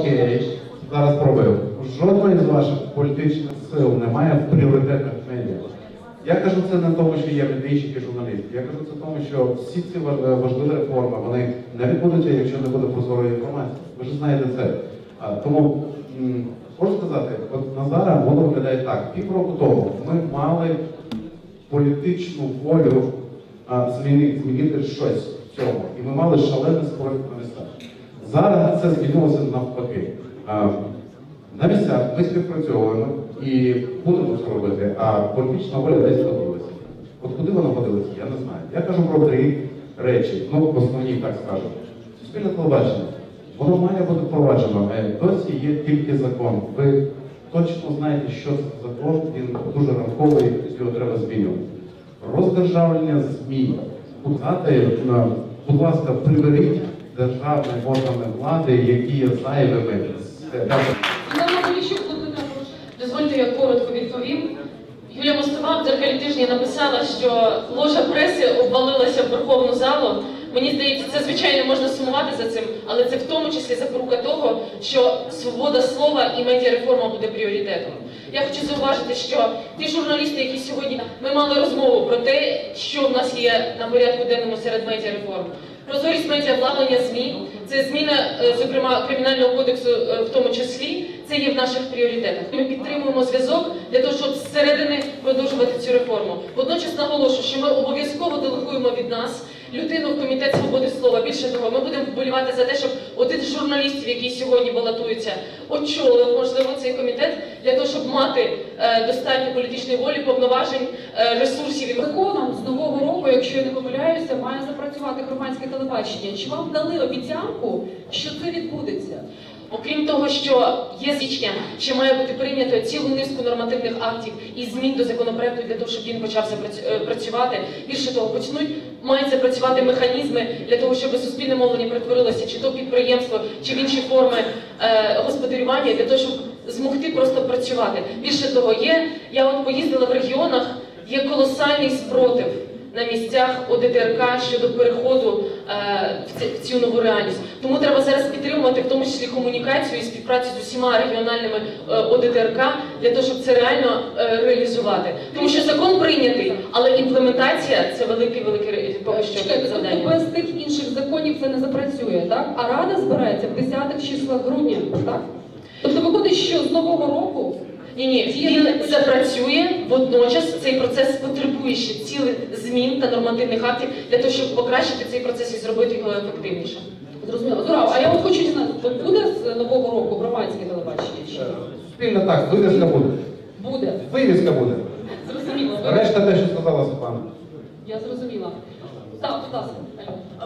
Окей, зараз пробую. Жодної з ваших політичних сил немає в пріоритетах медіа. Я кажу це не тому, що є медійщик і журналіст. Я кажу це тому, що всі ці важливі реформи вони не відбудуться, якщо не буде прозорої інформації. Ви ж знаєте це. А, тому м, можу сказати, от на зараз воно виглядає так. Півроку тому ми мали політичну волю а, змінити, змінити щось в цьому. І ми мали шалений спротив на містах. Зараз це змінилося навпаки. На місцях ми співпрацьовуємо і будемо це робити, а політична воля десь поділася. От куди вона поділася, я не знаю. Я кажу про три речі, ну основні так скажу. Суспільне телебачення. Воно має бути впроваджено. Е, Досі є тільки закон. Ви точно знаєте, що це закон, він дуже рамковий, його треба змінювати. Роздержавлення ЗМІ. Е, будь ласка, приберіть державні органи влади, які є зайвими. Дозвольте, я коротко відповім. Юлія Мостова в дзеркалі тижні написала, що ложа преси обвалилася в Верховну залу. Мені здається, це звичайно можна сумувати за цим, але це в тому числі запорука того, що свобода слова і медіареформа буде пріоритетом. Я хочу зауважити, що ті журналісти, які сьогодні ми мали розмову про те, що в нас є на порядку денному серед медіареформ. Прозорість медіа, владнання ЗМІ, це зміна, е, зокрема, кримінального кодексу, е, в тому числі, це є в наших пріоритетах. Ми підтримуємо зв'язок для того, щоб зсередини продовжувати цю реформу. Водночас наголошую, що ми обов'язково делегуємо від нас людину в комітет свободи слова. Більше того, ми будемо вболівати за те, щоб один з журналістів, який сьогодні балотується, очолив можливо цей комітет для того, щоб мати е, достатньо політичної волі, повноважень, е, ресурсів Законом з нового року, якщо я не помиляюся, має запрацювати громадське телебачення. Чи вам дали обіцянку, що це відбудеться? Окрім того, що є січня, ще має бути прийнято цілу низку нормативних актів і змін до законопроекту для того, щоб він почав запрацю- е, працювати. Більше того, почнуть мають запрацювати механізми для того, щоб суспільне мовлення перетворилося чи то підприємство, чи в інші форми е, господарювання, для того, щоб змогти просто працювати. Більше того, є я от поїздила в регіонах, є колосальний спротив на місцях ОДТРК щодо переходу в, цю нову реальність. Тому треба зараз підтримувати в тому числі комунікацію і співпрацю з усіма регіональними е, ОДТРК для того, щоб це реально е, реалізувати. Тому що закон прийнятий, але імплементація це велике велике поки що тобто завдання. без тих інших законів це не запрацює, так? А рада збирається в 10-х числах грудня, так? Тобто виходить, що з нового року Ні, ні, він запрацює водночас. Цей процес потребує ще цілих змін та нормативних актів для того, щоб покращити цей процес і зробити його ефективнішим. зрозуміло. Зурав, а я от хочу дізнатися, от буде з нового року громадське телебачення? Чи ні? Суспільне так, вивіска буде. буде? Вивіска буде. Зрозуміло. Ви- Решта те, що сказала Світлана. Я зрозуміла. Так, будь ласка.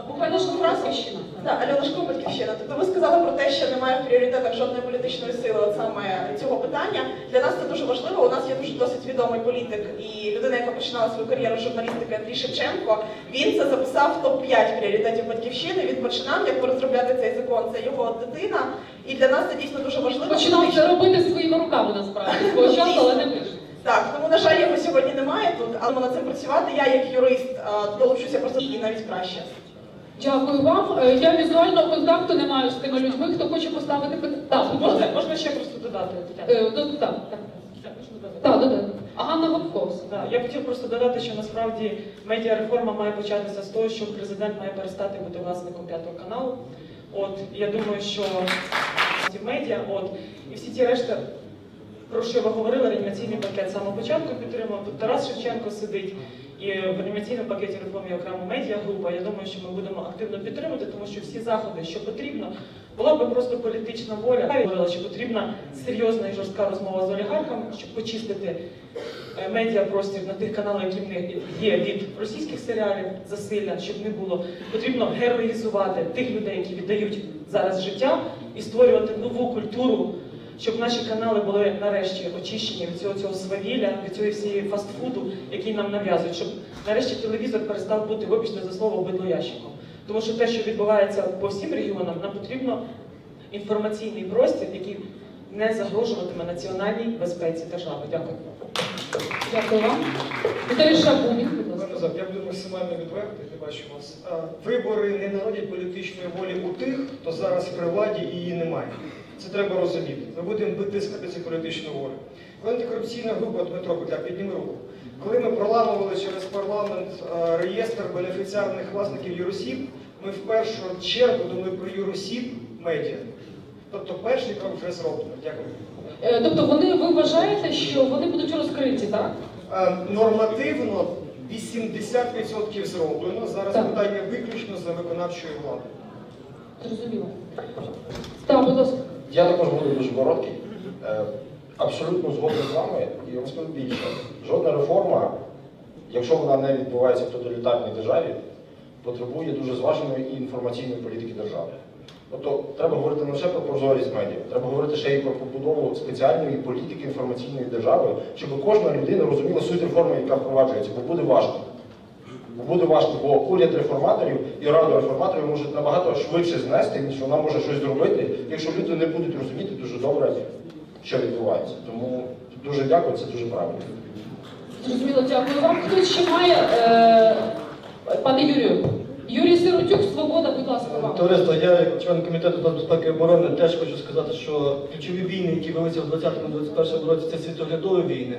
Буквально. Батьківщина. Так, Альона Шкру, батьківщина. Тобто ви сказали про те, що немає в пріоритетах жодної політичної сили, от саме цього питання. Для нас це дуже важливо. У нас є дуже досить відомий політик і людина, яка починала свою кар'єру журналістики Андрій Шевченко. Він це записав в топ 5 пріоритетів батьківщини. Він починав як розробляти цей закон. Це його дитина. І для нас це дійсно дуже важливо. Починав це робити своїми руками насправді. Свого часу, але не пише. Так, тому на жаль, його сьогодні немає тут, але над цим працювати. Я як юрист долучуся просто і навіть краще. Дякую вам. Е, Я візуального контакту не маю з тими людьми, хто хоче поставити питання. Так, будь. Можна, можна ще просто додати, Е, ну, Так, так. Так? Так, додати. А Ганна Гопковс. Да, я хотів просто додати, що насправді медіареформа має початися з того, що президент має перестати бути власником п'ятого каналу. От я думаю, що медіа, от і всі ті решта, про що ви говорили, реанімаційний пакет самого початку підтримав. Тут Тарас Шевченко сидить. І в реанімаційному пакеті реформи є окрема медіагрупа. Я думаю, що ми будемо активно підтримувати, тому що всі заходи, що потрібно, була би просто політична воля. Я говорила, що потрібна серйозна і жорстка розмова з олігархами, щоб почистити е, медіапростір на тих каналах, які в них є від російських серіалів засилля, щоб не було. Потрібно героїзувати тих людей, які віддають зараз життя, і створювати нову культуру, щоб наші канали були нарешті очищені від цього цього свавілля, від цієї всієї фастфуду, який нам нав'язують, щоб нарешті телевізор перестав бути, вибачте за слово, бидлоящиком. Тому що те, що відбувається по всім регіонам, нам потрібно інформаційний простір, який не загрожуватиме національній безпеці держави. Дякую. Дякую вам. Віталій ласка. я буду максимально відвертий, не бачу вас. Вибори не народять політичної волі у тих, хто зараз при владі і її немає. Це треба розуміти. Ми будемо витискати цю політичну волю. Коли антикорупційна група Дмитро Куля, підніми руку. Коли ми проламували через парламент реєстр бенефіціарних власників юросіб, ми в першу чергу думали про юросіб медіа. Тобто перший крок вже зроблено. Дякую. Е, Тобто вони ви вважаєте, що вони будуть розкриті, так? Е, Нормативно 80% зроблено. Зараз Так. питання виключно за виконавчою владою. Зрозуміло. Так, будь ласка. Я також буду дуже короткий. Е, Абсолютно згоден з вами і розповім більше. Жодна реформа, якщо вона не відбувається в тоталітарній державі, потребує дуже зваженої і інформаційної політики держави. Тобто треба говорити не лише про прозорість медіа, треба говорити ще й про побудову спеціальної політики інформаційної держави, щоб кожна людина розуміла суть реформи, яка впроваджується, бо буде важко. Буде важко, бо уряд реформаторів і раду реформаторів можуть набагато швидше знести, ніж вона може щось зробити, якщо люди не будуть розуміти дуже добре, що відбувається. Тому дуже дякую, це дуже правильно. Зрозуміло, дякую вам. Хтось ще має, е, пане Юрію. Юрій Сиротюк, Свобода, будь ласка, вам. Товариство, я як член комітету з безпеки і оборони теж хочу сказати, що ключові війни, які велися в 20-21 році, це світоглядові війни.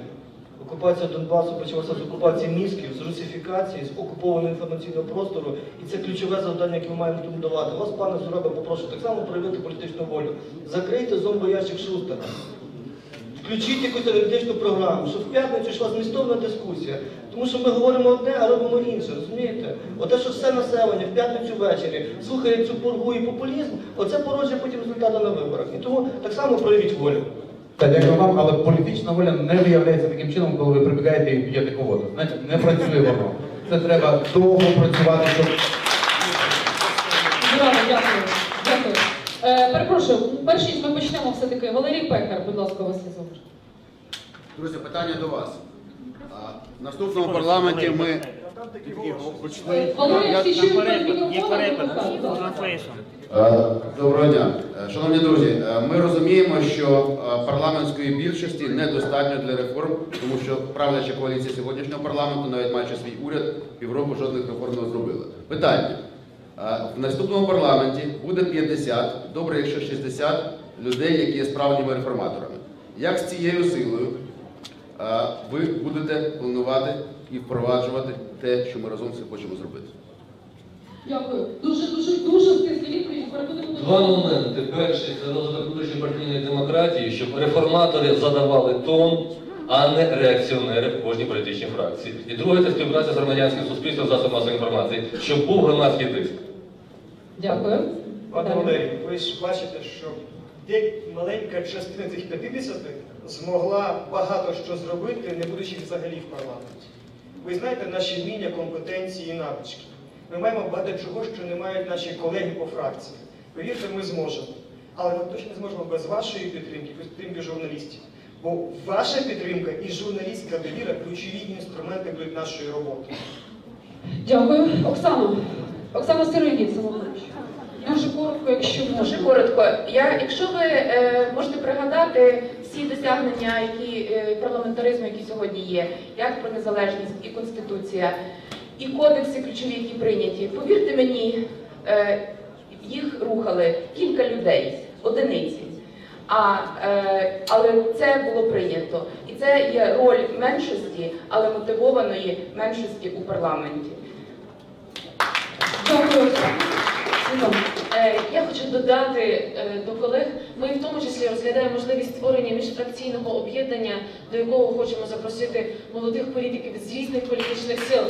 Окупація Донбасу почалася з окупації мізків, з русифікації, з окупованого інформаційного простору. І це ключове завдання, яке ми маємо тому давати. Вас, пане Зураба, попрошу так само проявити політичну волю. Закрийте зомбоящик Шустера. Включіть якусь аналітичну програму, щоб в п'ятницю йшла змістовна дискусія. Тому що ми говоримо одне, а робимо інше, розумієте? Оте, що все населення в п'ятницю ввечері слухає цю пургу і популізм, оце породжує потім результати на виборах. І тому так само проявіть волю. Та дякую вам, але політична воля не виявляється таким чином, коли ви прибігаєте і п'єте кого-то. Знаєте, не працює воно. Це треба довго працювати, щоб Зрада, дякую. Дякую. Е, перепрошую, перш ніж ми почнемо все-таки, Валерій Пекар, будь ласка, у вас є слово. Друзі, питання до вас. А, В наступному парламенті ми Е, Валерій, якщо ще Е, Доброго дня. Е, Шановні друзі, е, ми розуміємо, що парламентської більшості недостатньо для реформ, тому що правляча коаліція сьогоднішнього парламенту, навіть маючи свій уряд, півроку жодних реформ не зробила. Питання. В наступному парламенті буде 50, добре, якщо 60 людей, які є справжніми реформаторами. Як з цією силою ви будете планувати і впроваджувати те, що ми разом всі хочемо зробити? Дякую. Дуже, дуже, дуже Два моменти. Перший це розвиток внутрішньої партійної демократії, щоб реформатори задавали тон, а не реакціонери в кожній політичній фракції. І друге це співпраця з громадянським суспільством, засобом масової інформації, щоб був громадський тиск. Дякую. Пане Далі. Валерій, ви ж бачите, що де маленька частина цих 50 змогла багато що зробити, не будучи взагалі в парламенті. Ви знаєте наші вміння, компетенції і навички. Ми маємо багато чого, що не мають наші колеги по фракції. Повірте, ми зможемо. Але ми точно не зможемо без вашої підтримки, без підтримки журналістів. Бо ваша підтримка і журналістська довіра ключові інструменти будуть нашої роботи. Дякую. Оксана. Оксана Сироїдів, самович. Дуже коротко, якщо Дуже коротко. Я, якщо ви е, можете пригадати всі досягнення, які е, парламентаризму, які сьогодні є, як про незалежність і конституція, і кодекси ключові, які прийняті, повірте мені, е, їх рухали кілька людей, одиниці. А, е, але це було прийнято. І це є роль меншості, але мотивованої меншості у парламенті. Дякую. Е, Я хочу додати е, до колег, ми в тому числі розглядаємо можливість створення міжфракційного об'єднання, до якого хочемо запросити молодих політиків з різних політичних сил.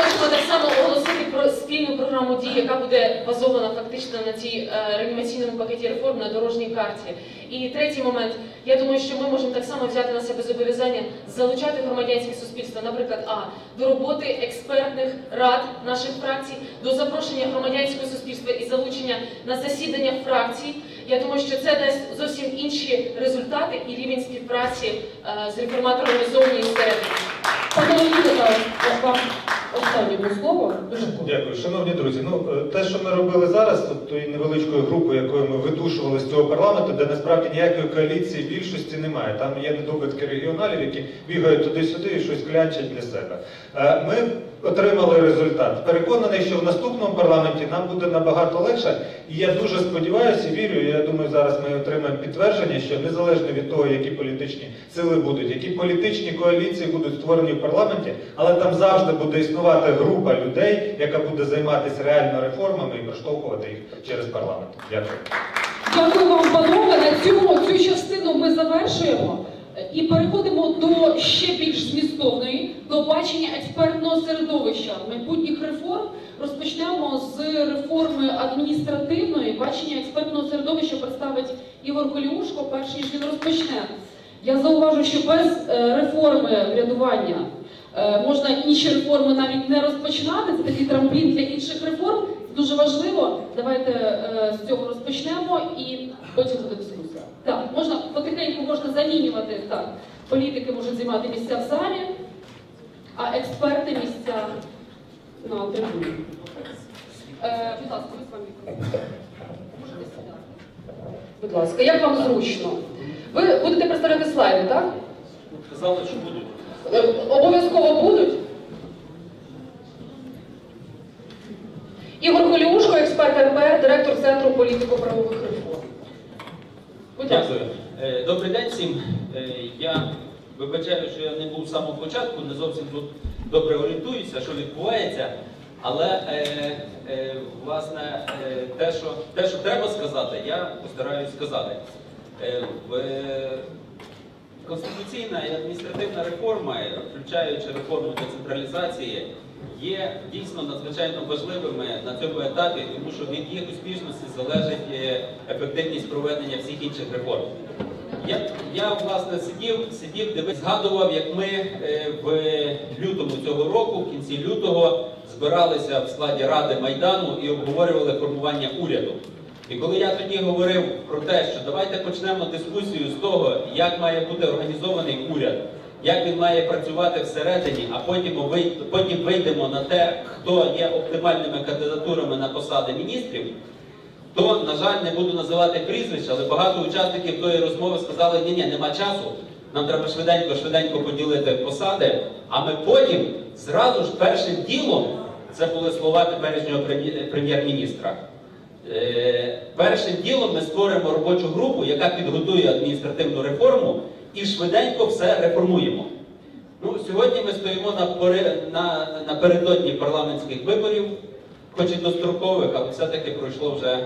Хочемо так само оголосити про спільну програму дій, яка буде базована фактично на цій е, реанімаційному пакеті реформ на дорожній карті. І третій момент, я думаю, що ми можемо так само взяти на себе зобов'язання залучати громадянське суспільство, наприклад, а до роботи експертних рад наших фракцій, до запрошення громадянського суспільства і залучення на засідання фракцій. Я думаю, що це дасть зовсім інші результати і рівень співпраці е, з реформаторами зовні і всередині. Пане Леоніде, вам останньому слово. Дуже. Дякую, шановні друзі. Ну е, те, що ми робили зараз, тобто і невеличкою групою, якою ми видушували з цього парламенту, де насправді ніякої коаліції більшості немає. Там є недобитки регіоналів, які бігають туди-сюди і щось клянчать для себе. Е, Ми отримали результат. Переконаний, що в наступному парламенті нам буде набагато легше. І я дуже сподіваюся вірю. Я думаю, зараз ми отримаємо підтвердження, що незалежно від того, які політичні сили будуть, які політичні коаліції будуть створені в парламенті, але там завжди буде існувати група людей, яка буде займатися реально реформами і проштовхувати їх через парламент. Дякую. Дякую вам, панове. На цьому цю частину ми завершуємо і переходимо до ще більш змістовної, до бачення експертного середовища майбутніх реформ. Розпочнемо з реформи адміністративної. Бачення експертного середовища представить Ігор Коліушко. Перший ніж він розпочне. Я зауважу, що без е, реформи врядування е, можна інші реформи навіть не розпочинати. Це такий трамплін для інших реформ. Це дуже важливо. Давайте е, з цього розпочнемо і потім буде. Так, можна потихеньку можна замінювати так. Політики можуть займати місця в залі, а експерти місця на трибуні. Е, будь ласка, ви з вами можете сідати. Будь ласка, як вам зручно? Ви будете представляти слайди, так? Казали, що будуть. Е, Обов'язково будуть. Ігор Холіушко, експерт РПР, директор Центру політико-правових реформ. Ласка. Дякую. Е, Добрий день всім. Е, Я вибачаю, що я не був з самого початку, не зовсім тут добре орієнтуюся, що відбувається. Але е, власне те, що, те, що треба сказати, я постараюсь сказати. Конституційна і адміністративна реформа, включаючи реформу децентралізації, є дійсно надзвичайно важливими на цьому етапі, тому що від їх успішності залежить е, ефективність проведення всіх інших реформ. Я, я власне сидів, сидів, дивився, згадував, як ми е, в лютому цього року, в кінці лютого, збиралися в складі Ради Майдану і обговорювали формування уряду. І коли я тоді говорив про те, що давайте почнемо дискусію з того, як має бути організований уряд, як він має працювати всередині, а потім, потім вийдемо на те, хто є оптимальними кандидатурами на посади міністрів, то, на жаль, не буду називати прізвищ, але багато учасників тої розмови сказали, ні, ні, нема часу, нам треба швиденько, швиденько поділити посади, а ми потім зразу ж першим ділом, це були слова теперішнього прем'єр-міністра, Е, Першим ділом ми створимо робочу групу, яка підготує адміністративну реформу і швиденько все реформуємо. Ну, сьогодні ми стоїмо на, на, напередодні парламентських виборів, хоч і дострокових, але все-таки пройшло вже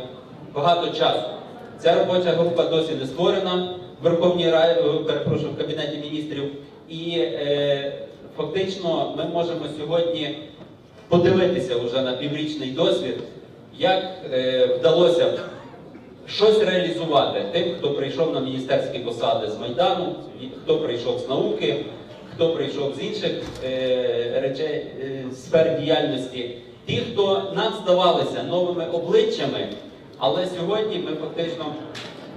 багато часу. Ця робоча група досі не створена в Верховній Раді, перепрошую, в Кабінеті міністрів. І е, фактично ми можемо сьогодні подивитися вже на піврічний досвід, як е, вдалося щось реалізувати тим, хто прийшов на міністерські посади з Майдану, хто прийшов з науки, хто прийшов з інших е, речей, е, сфер діяльності. Ті, хто нам здавалися новими обличчями, але сьогодні ми фактично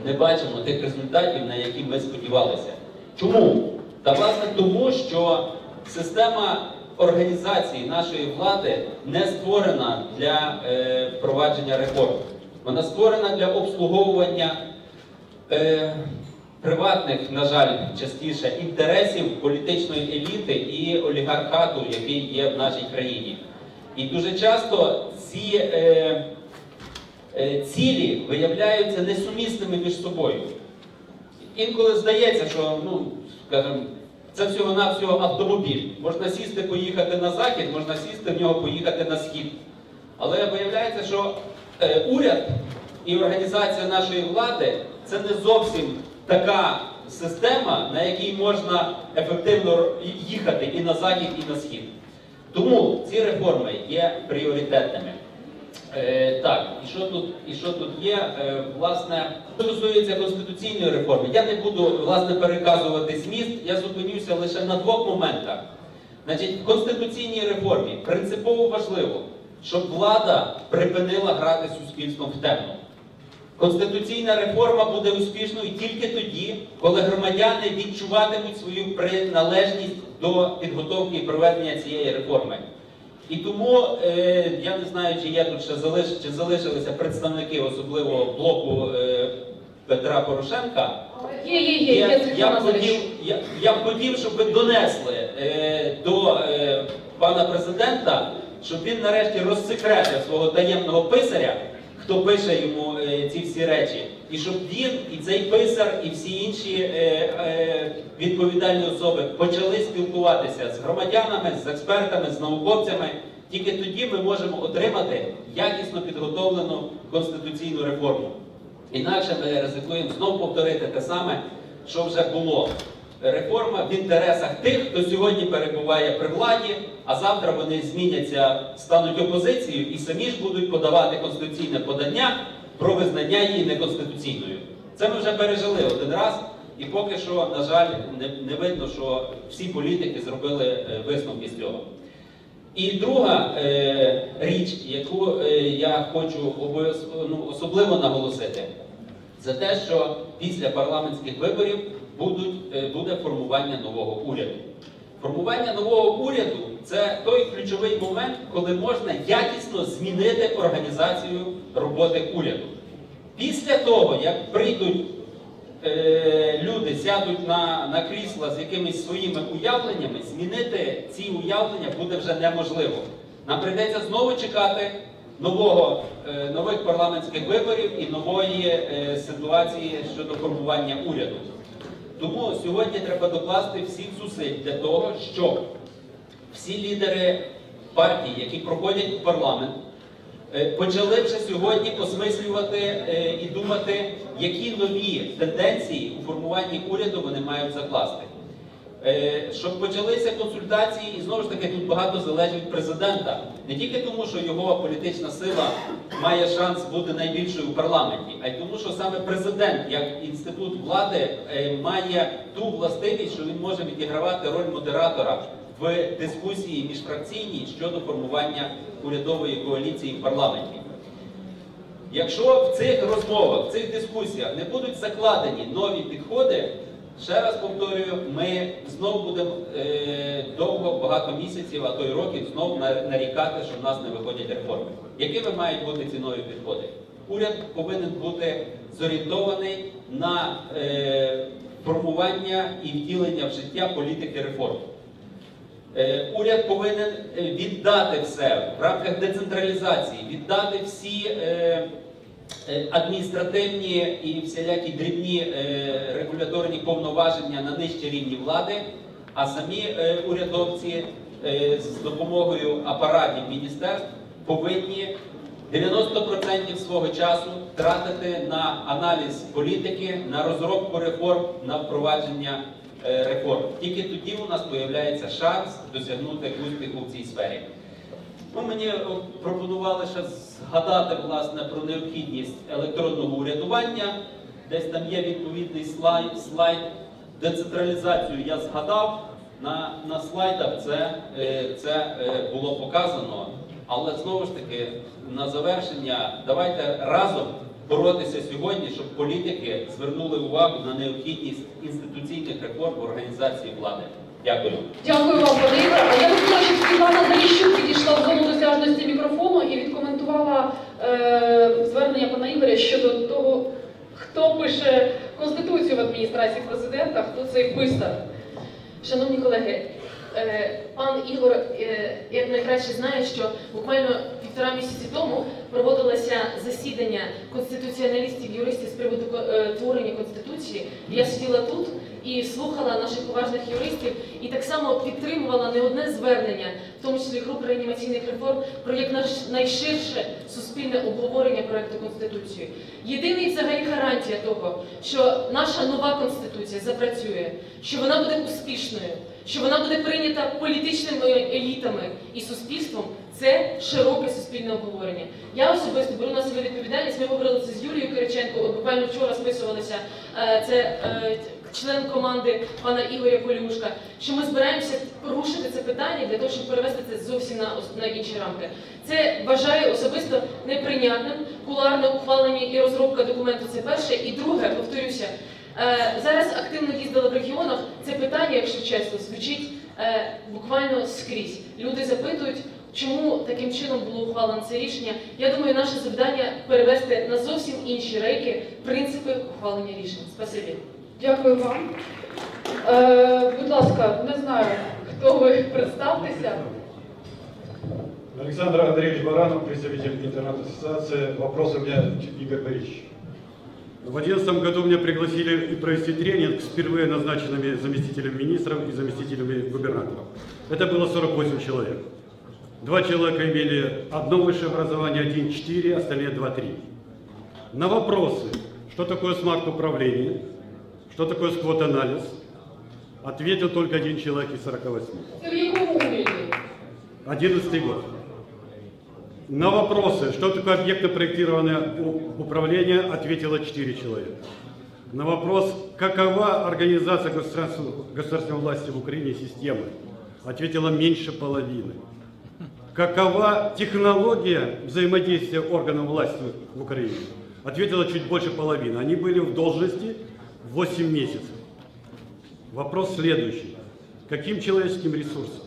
не бачимо тих результатів, на які ми сподівалися. Чому? Та власне тому, що система організації нашої влади не створена для е, впровадження реформ. Вона створена для обслуговування е, приватних, на жаль, частіше інтересів політичної еліти і олігархату, який є в нашій країні. І дуже часто ці е, е, цілі виявляються несумісними між собою. Інколи здається, що ну, скажімо, це всього-навсього автомобіль. Можна сісти, поїхати на захід, можна сісти в нього, поїхати на схід. Але виявляється, що уряд і організація нашої влади це не зовсім така система, на якій можна ефективно їхати і на захід, і на схід. Тому ці реформи є пріоритетними. Е, так, і що тут, і що тут є? Е, власне, що стосується конституційної реформи, я не буду власне переказувати зміст, я зупинюся лише на двох моментах. Значить, в конституційній реформі принципово важливо, щоб влада припинила грати суспільством в темну. Конституційна реформа буде успішною тільки тоді, коли громадяни відчуватимуть свою приналежність до підготовки і проведення цієї реформи. І тому е, я не знаю, чи є тут ще залиш, чи залишилися представники особливо блоку е, Петра Порошенка. Є, є, є, Я, є я, б хотів, я, я б хотів, щоб ви донесли е, до е, пана президента, щоб він нарешті розсекретив свого таємного писаря, хто пише йому е, ці всі речі, і щоб він, і цей писар, і всі інші е, е, відповідальні особи почали спілкуватися з громадянами, з експертами, з науковцями. Тільки тоді ми можемо отримати якісно підготовлену конституційну реформу. Інакше ми ризикуємо знову повторити те саме, що вже було. Реформа в інтересах тих, хто сьогодні перебуває при владі, а завтра вони зміняться, стануть опозицією і самі ж будуть подавати конституційне подання про визнання її неконституційною. Це ми вже пережили один раз, і поки що, на жаль, не, не видно, що всі політики зробили е, висновки з цього. І друга е, річ, яку е, я хочу ну, особливо наголосити, це те, що після парламентських виборів будуть, е, буде формування нового уряду. Формування нового уряду це той ключовий момент, коли можна якісно змінити організацію роботи уряду. Після того, як прийдуть е, люди, сядуть на, на крісла з якимись своїми уявленнями, змінити ці уявлення буде вже неможливо. Нам прийдеться знову чекати нового, е, нових парламентських виборів і нової е, ситуації щодо формування уряду. Тому сьогодні треба докласти всіх зусиль для того, щоб всі лідери партій, які проходять у парламент, е, почали вже сьогодні осмислювати е, і думати, які нові тенденції у формуванні уряду вони мають закласти. Е, Щоб почалися консультації, і знову ж таки тут багато залежить від президента. Не тільки тому, що його політична сила має шанс бути найбільшою у парламенті, а й тому, що саме президент, як інститут влади, е, має ту властивість, що він може відігравати роль модератора в дискусії міжфракційній щодо формування урядової коаліції в парламенті. Якщо в цих розмовах, в цих дискусіях не будуть закладені нові підходи, ще раз повторюю, ми знову будемо е, довго, багато місяців, а то й років, знову нарікати, що в нас не виходять реформи. Якими мають бути ці нові підходи? Уряд повинен бути зорієнтований на е, формування і втілення в життя політики реформ. Е, Уряд повинен е, віддати все в рамках децентралізації, віддати всі е, адміністративні і всілякі дрібні е, регуляторні повноваження на нижчі рівні влади, а самі е, урядовці е, з допомогою апаратів міністерств повинні 90% свого часу тратити на аналіз політики, на розробку реформ, на впровадження е, реформ. Тільки тоді у нас з'являється шанс досягнути успіху в цій сфері. Ну, мені е, пропонували ще згадати власне про необхідність електронного урядування. Десь там є відповідний слайд. слайд. Децентралізацію я згадав. На, на слайдах це, е, це е, було показано. Але знову ж таки, на завершення, давайте разом боротися сьогодні, щоб політики звернули увагу на необхідність інституційних реформ в організації влади. Дякую. Дякую вам, пане Ігоре. А я хотіла, щоб Світлана Заріщук підійшла в зону досяжності мікрофону і відкоментувала е, звернення пана Ігоря щодо того, хто пише конституцію в адміністрації президента, хто цей писар. Шановні колеги, е, пан Ігор е, як найкраще знає, що буквально півтора місяці тому проводилося засідання конституціоналістів, юристів з приводу е, творення конституції. Я сиділа тут і слухала наших поважних юристів, і так само підтримувала не одне звернення, в тому числі груп реанімаційних реформ, про як найширше суспільне обговорення проекту конституції. Єдиний взагалі гарантія того, що наша нова конституція запрацює, що вона буде успішною, що вона буде прийнята політичними елітами і суспільством. Це широке суспільне обговорення. Я особисто беру на себе відповідальність. Ми говорили це з Юлією Кириченко. Буквально вчора списувалися. е, Це е, член команди пана Ігоря Колюшка. Що ми збираємося порушити це питання для того, щоб перевести це зовсім на, на інші рамки. Це вважаю особисто неприйнятним. Куларне ухвалення і розробка документу це перше. І друге, повторюся, Е, Зараз активно їздила в регіонах. Це питання, якщо чесно, звучить е, буквально скрізь. Люди запитують, чому таким чином було ухвалено це рішення. Я думаю, наше завдання перевести на зовсім інші рейки принципи ухвалення рішень. Спасибі. Дякую вам. Е, будь ласка, не знаю, хто ви представтеся. Александр Андреевич Баранов, представитель интернет-ассоциации. Вопрос у меня Игорь Борисович. В 2011 году меня пригласили провести тренинг с впервые назначенными заместителями министров и заместителями губернаторов. Это было 48 человек. Два человека имели одно высшее образование, один четыре, остальные два три. На вопросы, что такое смарт-управление, что такое сквот-анализ, ответил только один человек из 48. Це в якому уряді? 11 год. На вопросы, что такое объектно-проектированное управление, ответило 4 человека. На вопрос, какова организация государственной, власти в Украине системы, ответило меньше половины. Какова технология взаимодействия органов власти в Украине, ответило чуть больше половины. Они были в должности 8 месяцев. Вопрос следующий. Каким человеческим ресурсом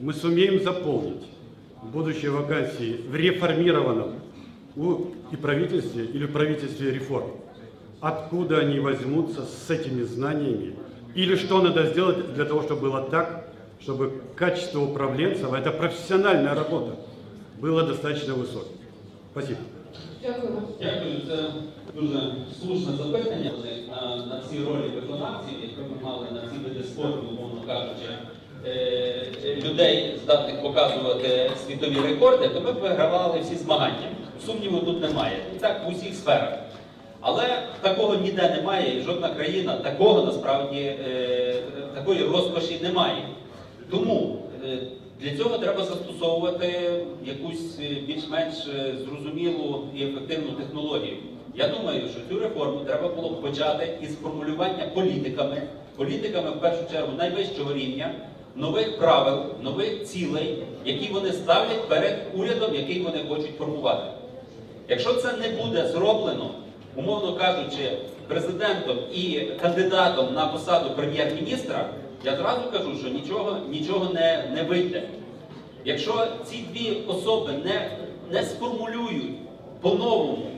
мы сумеем заполнить будущие вакансии в реформированном у- и правительстве или в правительстве реформ? Откуда они возьмутся с этими знаниями? Или что надо сделать для того, чтобы было так, чтобы качество управленцев, это профессиональная работа, было достаточно высоким? Спасибо. Дякую. Дякую, це дуже слушне запитання на, на ці ролі виконавців, якби ми мали на ці види спорту, умовно кажучи, е, людей здатних показувати світові рекорди, то ми б вигравали всі змагання. Сумніву тут немає. І так в усіх сферах. Але такого ніде немає, і жодна країна такого насправді е, такої розкоші не має. Тому е, для цього треба застосовувати якусь е, більш-менш е, зрозумілу і ефективну технологію. Я думаю, що цю реформу треба було б почати із формулювання політиками, політиками в першу чергу найвищого рівня, нових правил, нових цілей, які вони ставлять перед урядом, який вони хочуть формувати. Якщо це не буде зроблено, умовно кажучи, президентом і кандидатом на посаду прем'єр-міністра, я зразу кажу, що нічого, нічого не, не вийде. Якщо ці дві особи не, не сформулюють по-новому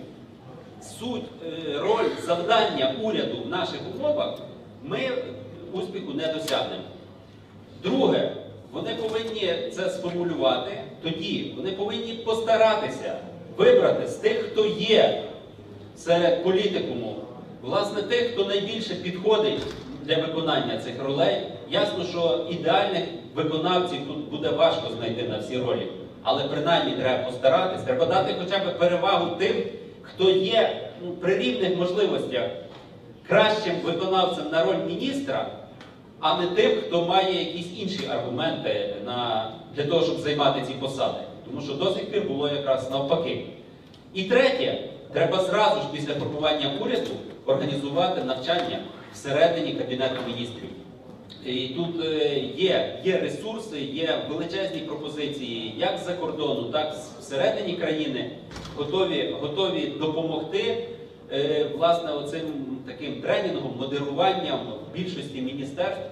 суть, е, роль, завдання уряду в наших умовах, ми успіху не досягнемо. Друге, вони повинні це сформулювати, тоді вони повинні постаратися вибрати з тих, хто є серед політикуму, власне, тих, хто найбільше підходить для виконання цих ролей. Ясно, що ідеальних виконавців тут буде важко знайти на всі ролі. Але принаймні треба постаратись, треба дати хоча б перевагу тим, хто є ну, при рівних можливостях кращим виконавцем на роль міністра, а не тим, хто має якісь інші аргументи на, для того, щоб займати ці посади. Тому що до сих пір було якраз навпаки. І третє, треба зразу ж після формування уряду організувати навчання всередині Кабінету міністрів. І тут е, є, є ресурси, є величезні пропозиції, як з-за кордону, так і всередині країни, готові, готові допомогти е, власне оцим таким тренінгом, модеруванням більшості міністерств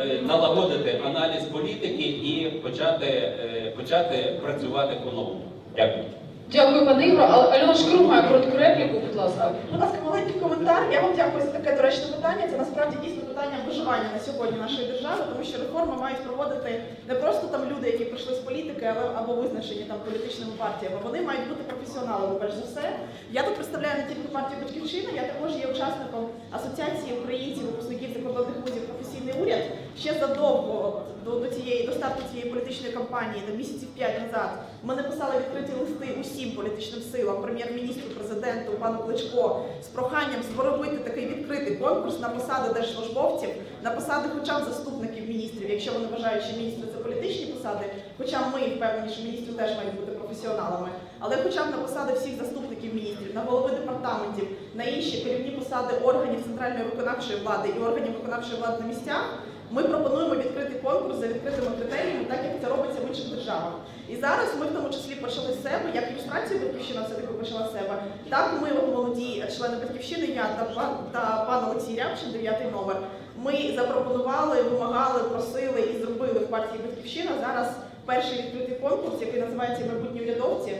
е, налагодити аналіз політики і почати, почати працювати по-новому. Дякую. Дякую, пане Ігор. А- Альона Шкруг має коротку репліку, будь ласка. Будь ласка, маленький коментар. Я вам дякую за таке доречне питання. Це насправді дійсно питання виживання на сьогодні нашої держави, тому що реформи мають проводити не просто там люди, які прийшли з політики, але або визначені там політичними партіями. Вони мають бути професіоналами, перш за все. Я тут представляю не тільки партію Батьківщина, я також є учасником асоціації українців, випускників закордонних вузів професійний уряд. Ще задовго до, до цієї до старту цієї політичної кампанії, до місяців п'ять назад, ми написали відкриті листи усім політичним силам, прем'єр-міністру, президенту, пану Кличко, з проханням зробити такий відкритий конкурс на посади держслужбовців, на посади хоча б заступників міністрів, якщо вони вважають, що міністри це політичні посади, хоча ми впевнені, що міністри теж мають бути професіоналами, але хоча б на посади всіх заступників міністрів, на голови департаментів, на інші керівні посади органів центральної виконавчої влади і органів виконавчої влади на місцях. Ми пропонуємо відкритий конкурс за відкритими критеріями, так як це робиться в інших державах. І зараз ми в тому числі почали з себе, як ілюстрацію батьківщина все таки почала себе. Так ми, молоді члени батьківщини, я та пан та пан Олексій Рябчин, дев'ятий номер. Ми запропонували, вимагали, просили і зробили в партії Батьківщина зараз перший відкритий конкурс, який називається Майбутні урядовці.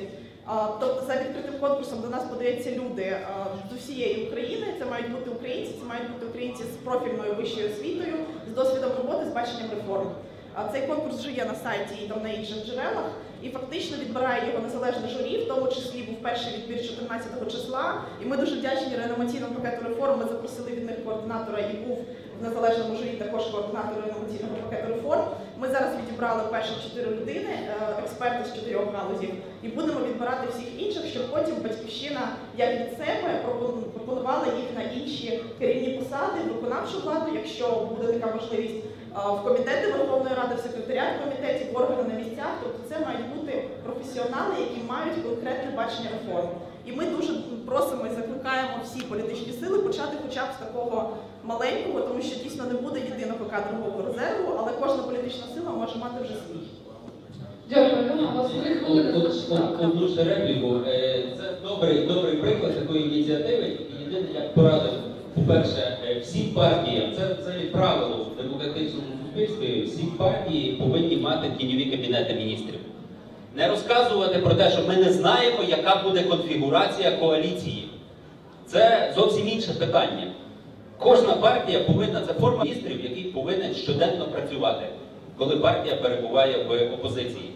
Тобто за відкритим конкурсом до нас подаються люди з усієї України. Це мають бути українці, це мають бути українці з профільною вищою освітою, з досвідом роботи, з баченням реформ. Цей конкурс вже є на сайті і там на інших джерелах, і фактично відбирає його незалежне журі, в тому числі був перший відбір 14 числа. І ми дуже вдячні реанімаційному пакету реформ. Ми запросили від них координатора і був в незалежному журі також координатор реанімаційного пакету реформ. Ми зараз відібрали перші чотири людини, е, експерти з чотирьох галузів, і будемо відбирати всіх інших, щоб потім батьківщина, як від себе, пропонувала їх на інші керівні посади, виконавчу владу, якщо буде така можливість, в комітети Верховної Ради, в секретаріат комітетів, в органи на місцях. Тобто це мають бути професіонали, які мають конкретне бачення реформ. І ми дуже просимо і закликаємо всі політичні сили почати хоча б з такого маленького, тому що дійсно не буде єдиного кадрового резерву, але кожна політична сила може мати вже свій. Дякую. У вас три хвилини Од- залишилося. од- Одну ще репліку. Е, Це добрий, добрий приклад такої ініціативи. Єдине, як порадив, по-перше, е, всі партії, це, це правило в демократичному суспільстві, всі партії повинні мати тіньові кабінети міністрів. Не розказувати про те, що ми не знаємо, яка буде конфігурація коаліції. Це зовсім інше питання. Кожна партія повинна, це форма міністрів, який повинен щоденно працювати, коли партія перебуває в опозиції.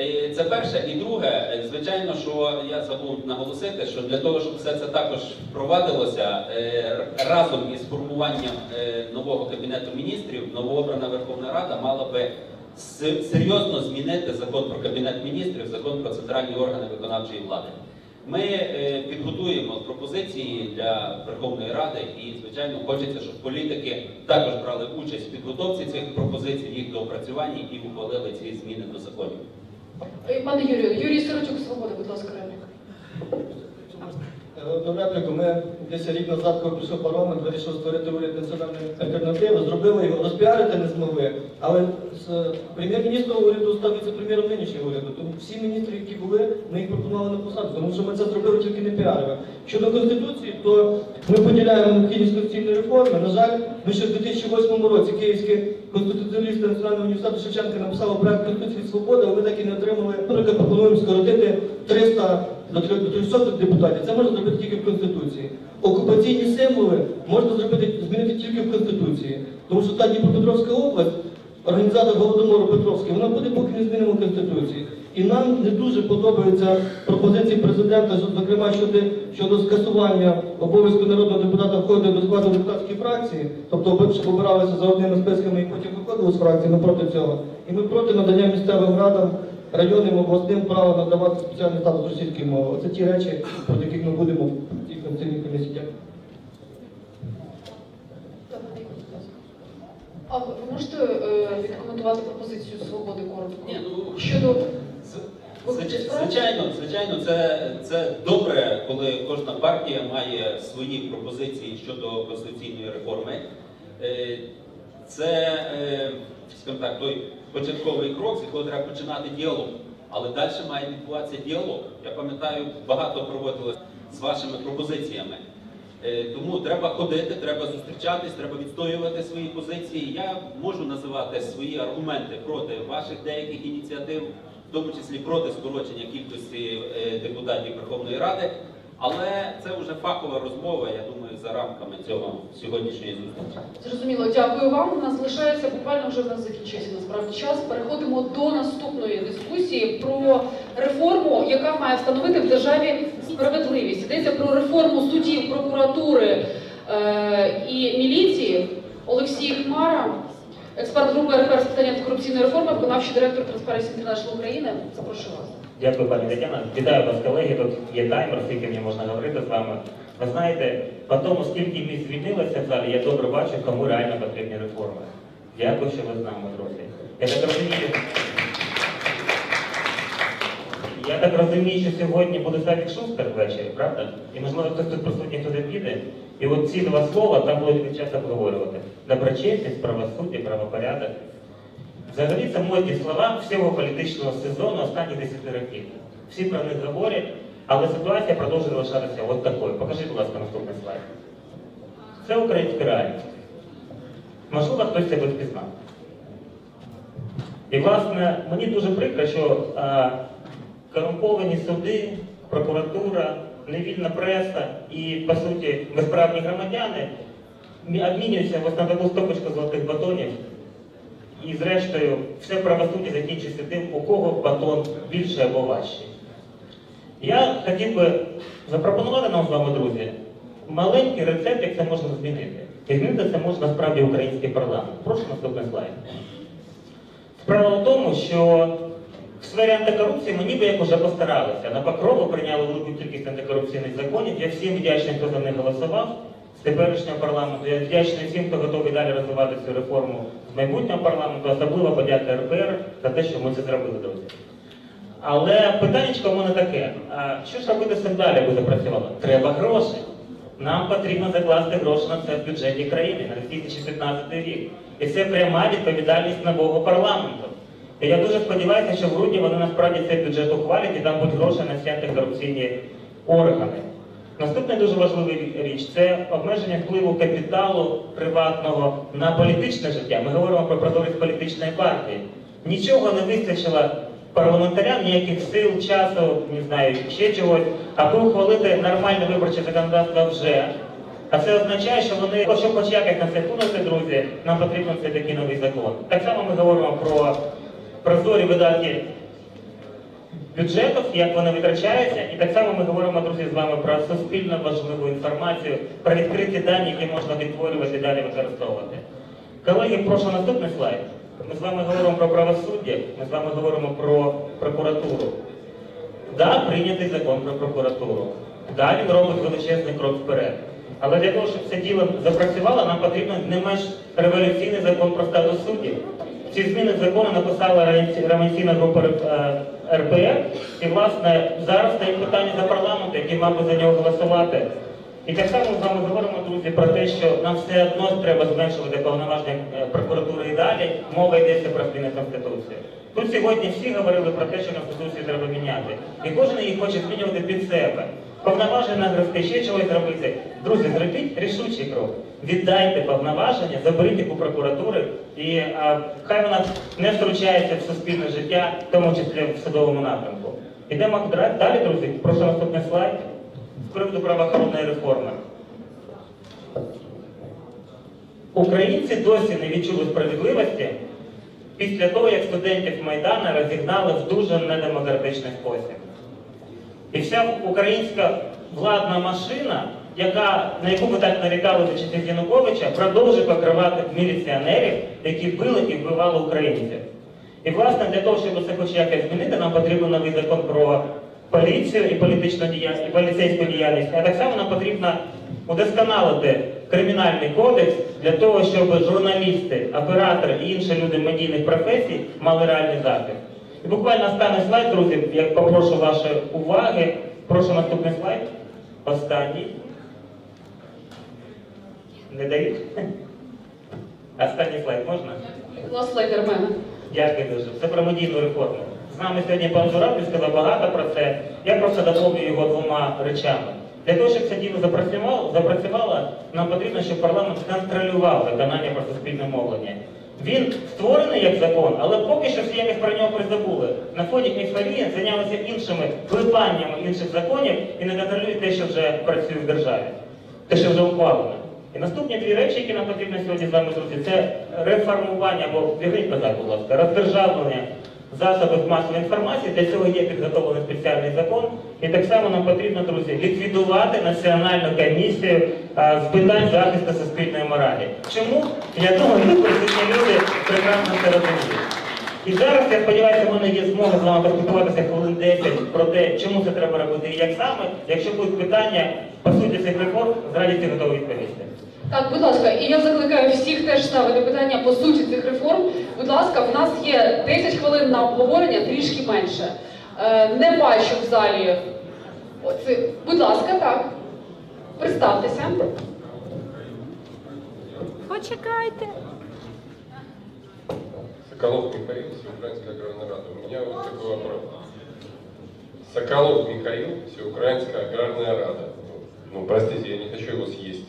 Е, Це перше. І друге, е, звичайно, що я забув наголосити, що для того, щоб все це також впровадилося е, разом із формуванням нового кабінету міністрів, новообрана Верховна Рада мала би серйозно змінити закон про кабінет міністрів, закон про центральні органи виконавчої влади. Ми підготуємо пропозиції для Верховної Ради, і звичайно хочеться, щоб політики також брали участь в підготовці цих пропозицій, їх доопрацюванні і ухвалили ці зміни до законів. Е, Пане Юрію, Юрій Сирочук, Свобода, будь ласка, репліка. Е, репліку. Ми десь рік назад, коли прийшов парламент, вирішили створити уряд національної альтернативи, зробили його, розпіарити не змогли. Але з прем'єр-міністром уряду став віце-прем'єром нинішнього уряду. Тому всі міністри, які були, ми їх пропонували на посаду, тому що ми це зробили тільки не піарили. Щодо Конституції, то ми поділяємо необхідність конституційної реформи. На жаль, ми ще в 2008 році київські конституціоналісти Національного університету Шевченка написала проект Конституції Свободи, але ми так і не отримали. Наприклад, пропонуємо скоротити 300 до 300 депутатів. Це можна зробити тільки в Конституції. Окупаційні символи можна зробити змінити тільки в Конституції. Тому що та Дніпропетровська область, організатор Голодомору Петровський, вона буде, поки не змінимо Конституції. І нам не дуже подобаються пропозиції президента, зокрема щодо, щодо скасування обов'язку народного депутата входити до складу депутатської фракції, тобто щоб обиралися за одними списками і потім виходили з фракції, ми проти цього. І ми проти надання місцевим радам, районним обласним право надавати спеціальний статус російської мови. Це ті речі, проти яких ми будемо в цій конституційній комісії. Дякую. А ви можете е, відкоментувати пропозицію свободи коротко? Ні, ну, Щодо Звичайно, звичайно, це, це добре, коли кожна партія має свої пропозиції щодо конституційної реформи. Е, Це, е, скажімо так, той початковий крок, з якого треба починати діалог. Але далі має відбуватися діалог. Я пам'ятаю, багато проводилось з вашими пропозиціями. Е, Тому треба ходити, треба зустрічатись, треба відстоювати свої позиції. Я можу називати свої аргументи проти ваших деяких ініціатив, тому числі проти скорочення кількості е, депутатів Верховної Ради. Але це вже фахова розмова, я думаю, за рамками цього сьогоднішньої зустрічі. Зрозуміло, дякую вам. У нас залишається буквально вже в нас закінчився насправді час. Переходимо до наступної дискусії про реформу, яка має встановити в державі справедливість. Йдеться про реформу судів, прокуратури е, і міліції. Олексій Хмара, експерт групи РПР з питання антикорупційної реформи, виконавчий директор Transparency International України. Запрошую вас. Дякую, пані Тетяна. Вітаю вас, колеги. Тут є таймер, скільки мені можна говорити з вами. Ви знаєте, по тому, скільки місць звільнилося в залі, я добре бачу, кому реально потрібні реформи. Дякую, що ви з нами, друзі. Я так розумію. Я так розумію, що сьогодні буде Савік Шустер ввечері, правда? І можливо хтось тут присутній туди піде. І от ці два слова там будуть під час обговорювати. Доброчесність, правосуддя, правопорядок. Взагалі це модні слова всього політичного сезону останніх 10 років. Всі про них говорять, але ситуація продовжує залишатися от такою. Покажіть, будь ласка, наступний слайд. Це українська реальність. Можливо, хтось себе впізнав. І власне мені дуже прикро, що е, корумповані суди, прокуратура, невільна преса і, по суті, безправні громадяни обмінюються на таку стопочку золотих батонів. І зрештою, все правосуддя закінчиться тим, у кого батон більше або важчий. Я хотів би запропонувати нам з вами, друзі, маленький рецепт, як це можна змінити. І змінити це можна насправді український парламент. Прошу наступний слайд. Справа в тому, що в сфері антикорупції ми ніби як уже постаралися. На Покрову прийняли велику кількість антикорупційних законів. Я всім вдячний, хто за них голосував з теперішнього парламенту. Я вдячний всім, хто готовий далі розвивати цю реформу з майбутнього парламенту. Особливо подяка РПР за те, що ми це зробили, друзі. Але питання у мене таке: що ж робити з цим далі, аби запрацювало? Треба гроші. Нам потрібно закласти гроші на це в бюджеті країни на 2015 рік. І це пряма відповідальність нового парламенту. І я дуже сподіваюся, що в грудні вони насправді цей бюджет ухвалять і там будуть гроші на всі антикорупційні органи. Наступна дуже важлива річ це обмеження впливу капіталу приватного на політичне життя. Ми говоримо про прозорість політичної партії. Нічого не вистачило парламентарям, ніяких сил, часу, не знаю, ще чогось, аби ухвалити нормальне виборче законодавство вже. А це означає, що вони, щоб хоч якось на це вплинути, друзі, нам потрібен це такий новий закон. Так само ми говоримо про прозорі видатки бюджетів, як вони витрачаються, і так само ми говоримо, друзі, з вами про суспільно важливу інформацію, про відкриті дані, які можна відтворювати і далі використовувати. Колеги, прошу наступний слайд. Ми з вами говоримо про правосуддя, ми з вами говоримо про прокуратуру. Да, прийнятий закон про прокуратуру. Да, він робить величезний крок вперед. Але для того, щоб це діло запрацювало, нам потрібен не менш революційний закон про статус суддів. Ці зміни в закону написала ремонційна група е, РПР, і власне зараз стоїть питання за парламент, який мав би за нього голосувати. І так само з вами говоримо, друзі, про те, що нам все одно треба зменшувати повноваження е, прокуратури і далі. Мова йдеться про зміни Конституції. Тут сьогодні всі говорили про те, що Конституцію треба міняти. І кожен її хоче змінювати під себе. Повноваження нагрести, ще чогось зробити. Друзі, зробіть рішучий крок. Віддайте повноваження, заберіть у прокуратури, і а, хай вона не втручається в суспільне життя, в тому числі в судовому напрямку. Ідемо далі, друзі. Прошу наступний слайд з приводу правоохоронної реформи. Українці досі не відчули справедливості після того, як студентів Майдана розігнали в дуже недемократичний спосіб. І вся українська владна машина, яка, на яку ми так нарікали за часів Януковича, продовжує покривати міліціонерів, які били і вбивали українців. І власне для того, щоб це хоч якось змінити, нам потрібен новий закон про поліцію і політичну діяльність, і поліцейську діяльність. А так само нам потрібно удосконалити кримінальний кодекс для того, щоб журналісти, оператори і інші люди медійних професій мали реальний захист. І буквально останній слайд, друзі, я попрошу вашої уваги. Прошу наступний слайд. Останній. Не дають? Останній слайд можна? Дякую дуже. Це про медійну реформу. Нами сьогодні пан Журавль сказав багато про це. Я просто доповню його двома речами. Для того, щоб це діло запрацювало, нам потрібно, щоб парламент контролював виконання про суспільне мовлення. Він створений як закон, але поки що всі якось про нього призабули. На фоні міфарії зайнялися іншими клепаннями інших законів і не контролюють те, що вже працює в державі, те, що вже ухвалено. І наступні дві речі, які нам потрібно сьогодні з вами друзі, це реформування або вірніть назад, будь ласка, роздержавлення засобів масової інформації. Для цього є підготовлений спеціальний закон. І так само нам потрібно, друзі, ліквідувати національну комісію а, з питань захисту суспільної моралі. Чому? Я думаю, тут присутні люди прекрасно це розуміють. І зараз, я сподіваюся, в мене є змога з вами поспілкуватися хвилин 10 про те, чому це треба робити і як саме. Якщо будуть питання по суті цих реформ, з радістю готовий відповісти. Так, будь ласка, і я закликаю всіх теж ставити питання по суті цих реформ. Будь ласка, в нас є 10 хвилин на обговорення, трішки менше. Е, не бачу в залі. Оце. Будь ласка, так. Представтеся. Почекайте. Соколов Михаил, Всеукраинская аграрная рада. У меня вот такой вопрос. Соколов Михаил, Всеукраинская аграрная рада. Ну, простите, я не хочу его съесть.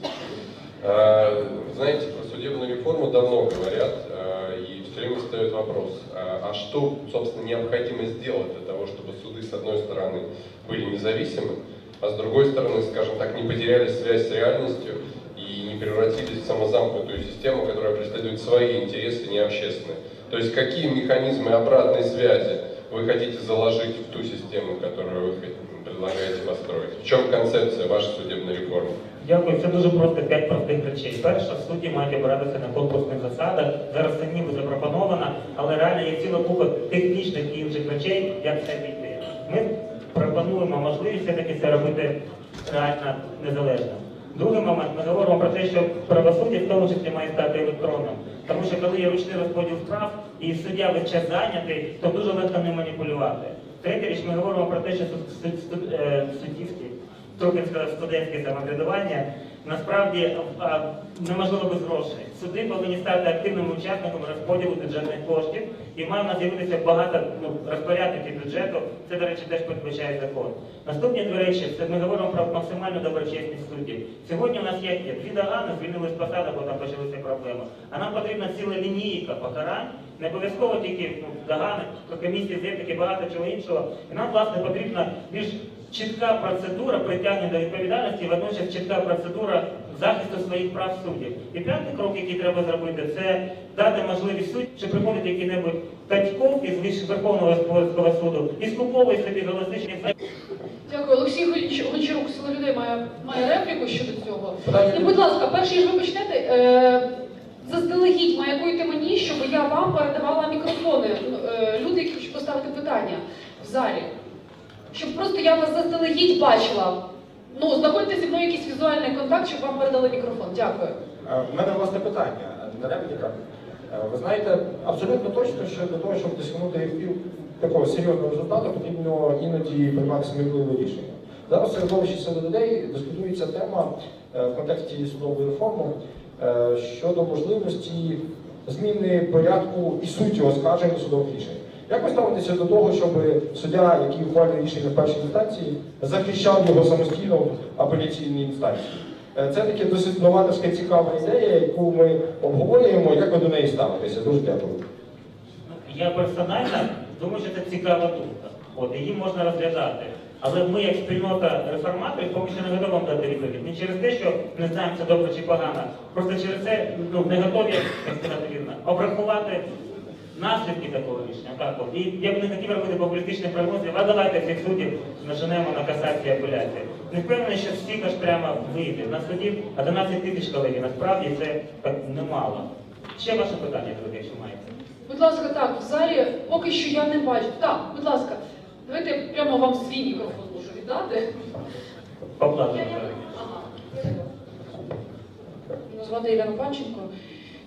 А, Знаете, про судебную реформу давно говорят, а, и все время встает вопрос, а, а что, собственно, необходимо сделать для того, чтобы суды, с одной стороны, были независимы, а с другой стороны, скажем так, не потеряли связь с реальностью и не превратились в самозамкнутую систему, которая преследует свои интересы, не общественные. То есть какие механизмы обратной связи вы хотите заложить в ту систему, которую вы предлагаете построить? В чем концепция вашей судебной реформы? Дякую, це дуже просто п'ять простих речей. Перше, судді мають обиратися на конкурсних засадах. Зараз це ніби запропоновано, але реально є ціла купа технічних і інших речей, як це піти. Ми пропонуємо можливість все-таки це робити реально незалежно. Другий момент, ми говоримо про те, що правосуддя в тому числі має стати електронним. Тому що коли є ручний розподіл справ і суддя весь час зайнятий, то дуже легко ним маніпулювати. Третя річ, ми говоримо про те, що е, суддівські трохи студентське самоврядування, насправді неможливо без грошей. Суди повинні стати активними учасниками розподілу бюджетних коштів, і має нас з'явитися багато ну, розпорядників бюджету. Це, до речі, теж передбачає закон. Наступні дві речі це ми говоримо про максимальну доброчесність суддів. Сьогодні у нас є дві догани, звільнили з посади, бо там почалися проблеми. А нам потрібна ціла лінійка покарань, не обов'язково тільки ну, догани, комісії з етики, багато чого іншого. І нам, власне, потрібна більш чітка процедура притягнення до відповідальності, і водночас чітка процедура захисту своїх прав суддів. І п'ятий крок, який треба зробити, це дати можливість судді, що приходить який-небудь Татьков із Верховного господарського суду і скуповує собі голосичні Дякую. Олексій Гонч- Гончарук, сила людей має, має репліку щодо цього. І, будь ласка, перш ніж ви почнете, е, заздалегідь маякуйте мені, щоб я вам передавала мікрофони. Ну, е, люди, які хочуть поставити питання в залі. Щоб просто я вас заздалегідь бачила. Ну, знаходьте зі мною якийсь візуальний контакт, щоб вам передали мікрофон. Дякую. Е, В мене власне питання, не репліка. Е, Ви знаєте, абсолютно точно, що для того, щоб досягнути такого серйозного результату, потрібно іноді приймати сміливі рішення. Зараз в середовищі серед людей дискутується тема е, в контексті судової реформи е, щодо можливості зміни порядку і суті оскарження судових рішень. Як ви ставитеся до того, щоб суддя, який ухвалює рішення в першій інстанції, захищав його самостійно в апеляційній інстанції? Е, Це таке досить новаторська цікава ідея, яку ми обговорюємо. Як ви до неї ставитеся? Дуже дякую. Я персонально думаю, що це цікава думка. От її можна розглядати. Але ми, як спільнота реформаторів, поки що не готові дати відповідь. Не через те, що не знаємо, це добре чи погано. Просто через це ну, не готові, як сказати вірно, обрахувати наслідки такого рішення. Так от. І я б не хотів робити популістичні прогнози, а давайте всіх суддів наженемо на касації апеляції. Не впевнений, що всіх аж прямо вийде. На судів 11 тисяч колеги. Насправді це так немало. Ще ваше питання, друзі, якщо маєте. Будь ласка, так, в залі поки що я не бачу. Так, будь ласка, давайте я прямо вам свій мікрофон можу віддати. Покладено. Мене звати Ірина Панченко.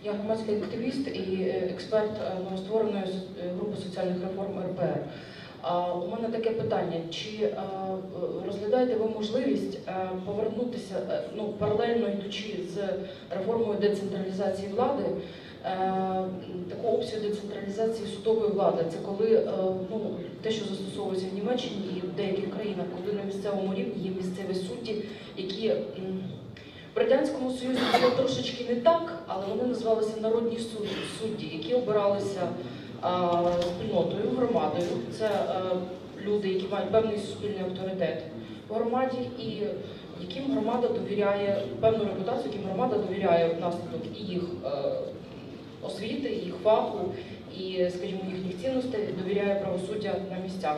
Я громадський активіст і е, експерт е, новоствореної е, групи соціальних реформ РПР. У мене таке питання: чи розглядаєте ви можливість повернутися, ну паралельно йдучи з реформою децентралізації влади? Таку опцію децентралізації судової влади це коли ну те, що застосовується в Німеччині і в деяких країнах, коли на місцевому рівні є місцеві судді, які в Радянському Союзі було трошечки не так, але вони називалися народні судді, судді які обиралися а, спільнотою, громадою. Це е, люди, які мають певний суспільний авторитет в громаді, і яким громада довіряє певну репутацію, яким громада довіряє внаслідок і їх е, освіти, їх фаху, і, скажімо, їхніх цінностей, довіряє правосуддя на місцях.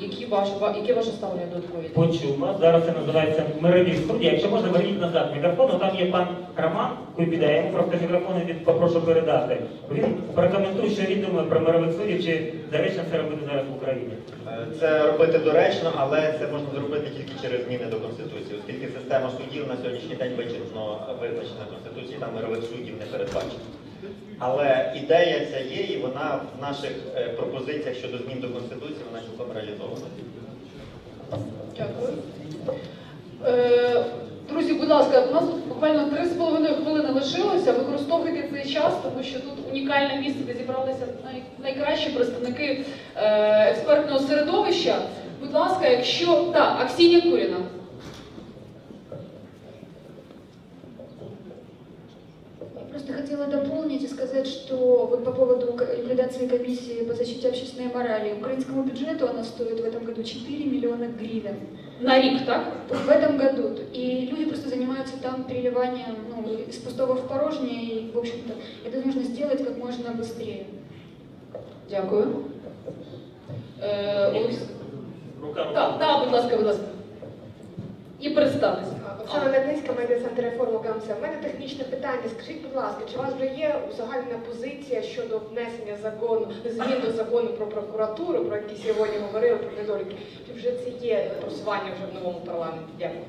Які ваше, яке ваше ставлення до такої? Почув вас. Зараз це називається мирові студії. Якщо можна, верніть назад мікрофон. Ну, Там є пан Роман Куйбіда, я йому просто мікрофон від- попрошу передати. Він прокоментує, що він думає про мирових суддів, чи доречно це робити зараз в Україні. Е, Це робити доречно, але це можна зробити тільки через зміни до Конституції, оскільки система судів на сьогоднішній день вичерпно визначена Конституцією, там мирових суддів не передбачено. Але ідея ця є, і вона в наших е, пропозиціях щодо змін до Конституції вона цілком реалізована. Дякую. Е, Друзі, будь ласка, у нас тут буквально 3,5 хвилини лишилося. Використовуйте цей час, тому що тут унікальне місце, де зібралися найкращі представники е, експертного середовища. Будь ласка, якщо так, Аксінія Куріна. Я просто хотела хотела дополнить и сказать, что вот по поводу к- ликвидации комиссии по защите общественной морали. Украинскому бюджету она стоит в этом году 4 миллиона гривен. На рік, так? В этом году. И люди просто занимаются там переливанием ну, из пустого в порожнее, и, в общем-то, это нужно сделать как можно быстрее. Дякую. Е, Олексій. Рука, рука. Так, так, будь ласка, будь ласка. І представтеся. Оксана Медницька, медіа-центр реформи КМС. У мене технічне питання. Скажіть, будь ласка, чи у вас вже є узагальна позиція щодо внесення закону, змін до закону про прокуратуру, про який сьогодні говорили, про недоліки? Чи вже це є просування вже в новому парламенті? Дякую.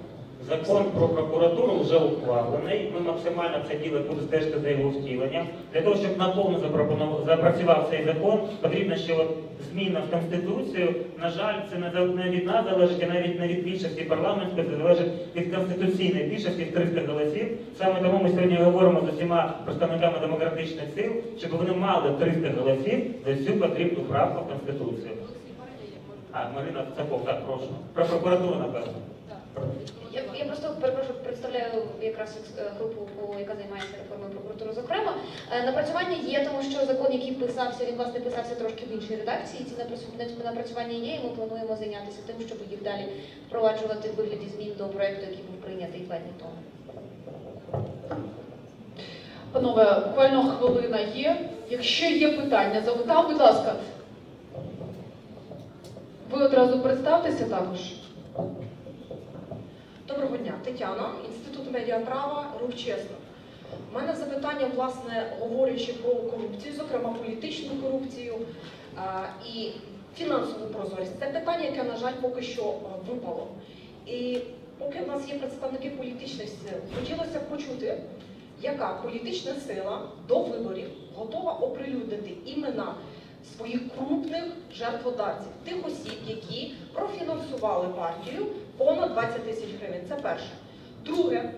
Закон про прокуратуру вже ухвалений. Ми максимально діло будемо стежити за його втіленням. Для того, щоб наповно запрацював цей закон, потрібно ще зміна в Конституцію. На жаль, це не від нас залежить, а навіть не від більшості парламентської, це залежить від конституційної більшості в 300 голосів. Саме тому ми сьогодні говоримо з усіма представниками демократичних сил, щоб вони мали 300 голосів за всю потрібну правку в Конституцію. А, Марина Цапов, так, прошу. Про прокуратуру, напевно. Я, я просто перепрошую, представляю якраз е, групу, яка займається реформою прокуратури. Зокрема, Е, напрацювання є, тому що закон, який писався, він власне писався трошки в іншій редакції. Ці напрацювання є, і ми плануємо зайнятися тим, щоб їх далі впроваджувати в вигляді змін до проекту, який був прийнятий два дні тому. Панове, буквально хвилина є. Якщо є питання, запитав, будь ласка. Ви одразу представтеся також. Доброго дня, Тетяна, Інститут медіаправа, рух чесно. У мене запитання, власне, говорячи про корупцію, зокрема політичну корупцію і фінансову прозорість. Це питання, яке, на жаль, поки що випало. І поки в нас є представники політичних сил, хотілося б почути, яка політична сила до виборів готова оприлюднити імена своїх крупних жертводавців, тих осіб, які профінансували партію понад 20 тисяч гривень. Це перше. Друге,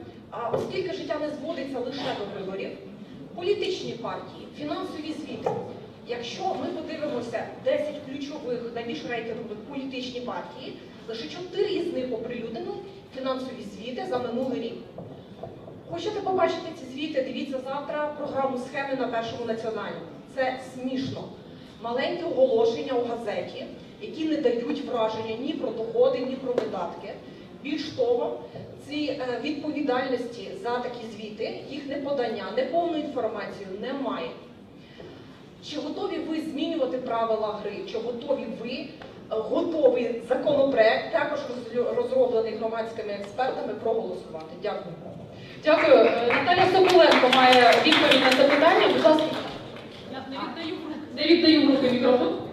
оскільки життя не зводиться лише до виборів, політичні партії, фінансові звіти. Якщо ми подивимося 10 ключових найбільш рейтингових політичні партії, лише 4 з них оприлюднили фінансові звіти за минулий рік. Хочете побачити ці звіти? Дивіться завтра програму схеми на першому національному. Це смішно. Маленькі оголошення у газеті, які не дають враження ні про доходи, ні про видатки. Більш того, ці е, відповідальності за такі звіти, їх неподання, неповну інформацію немає. Чи готові ви змінювати правила гри? Чи готові ви е, готовий законопроект, також розроблений громадськими експертами, проголосувати? Дякую. Дякую. Е, Наталя Соколенко має відповідь на це питання. Будь ласка. я Не віддаю в руки мікрофон.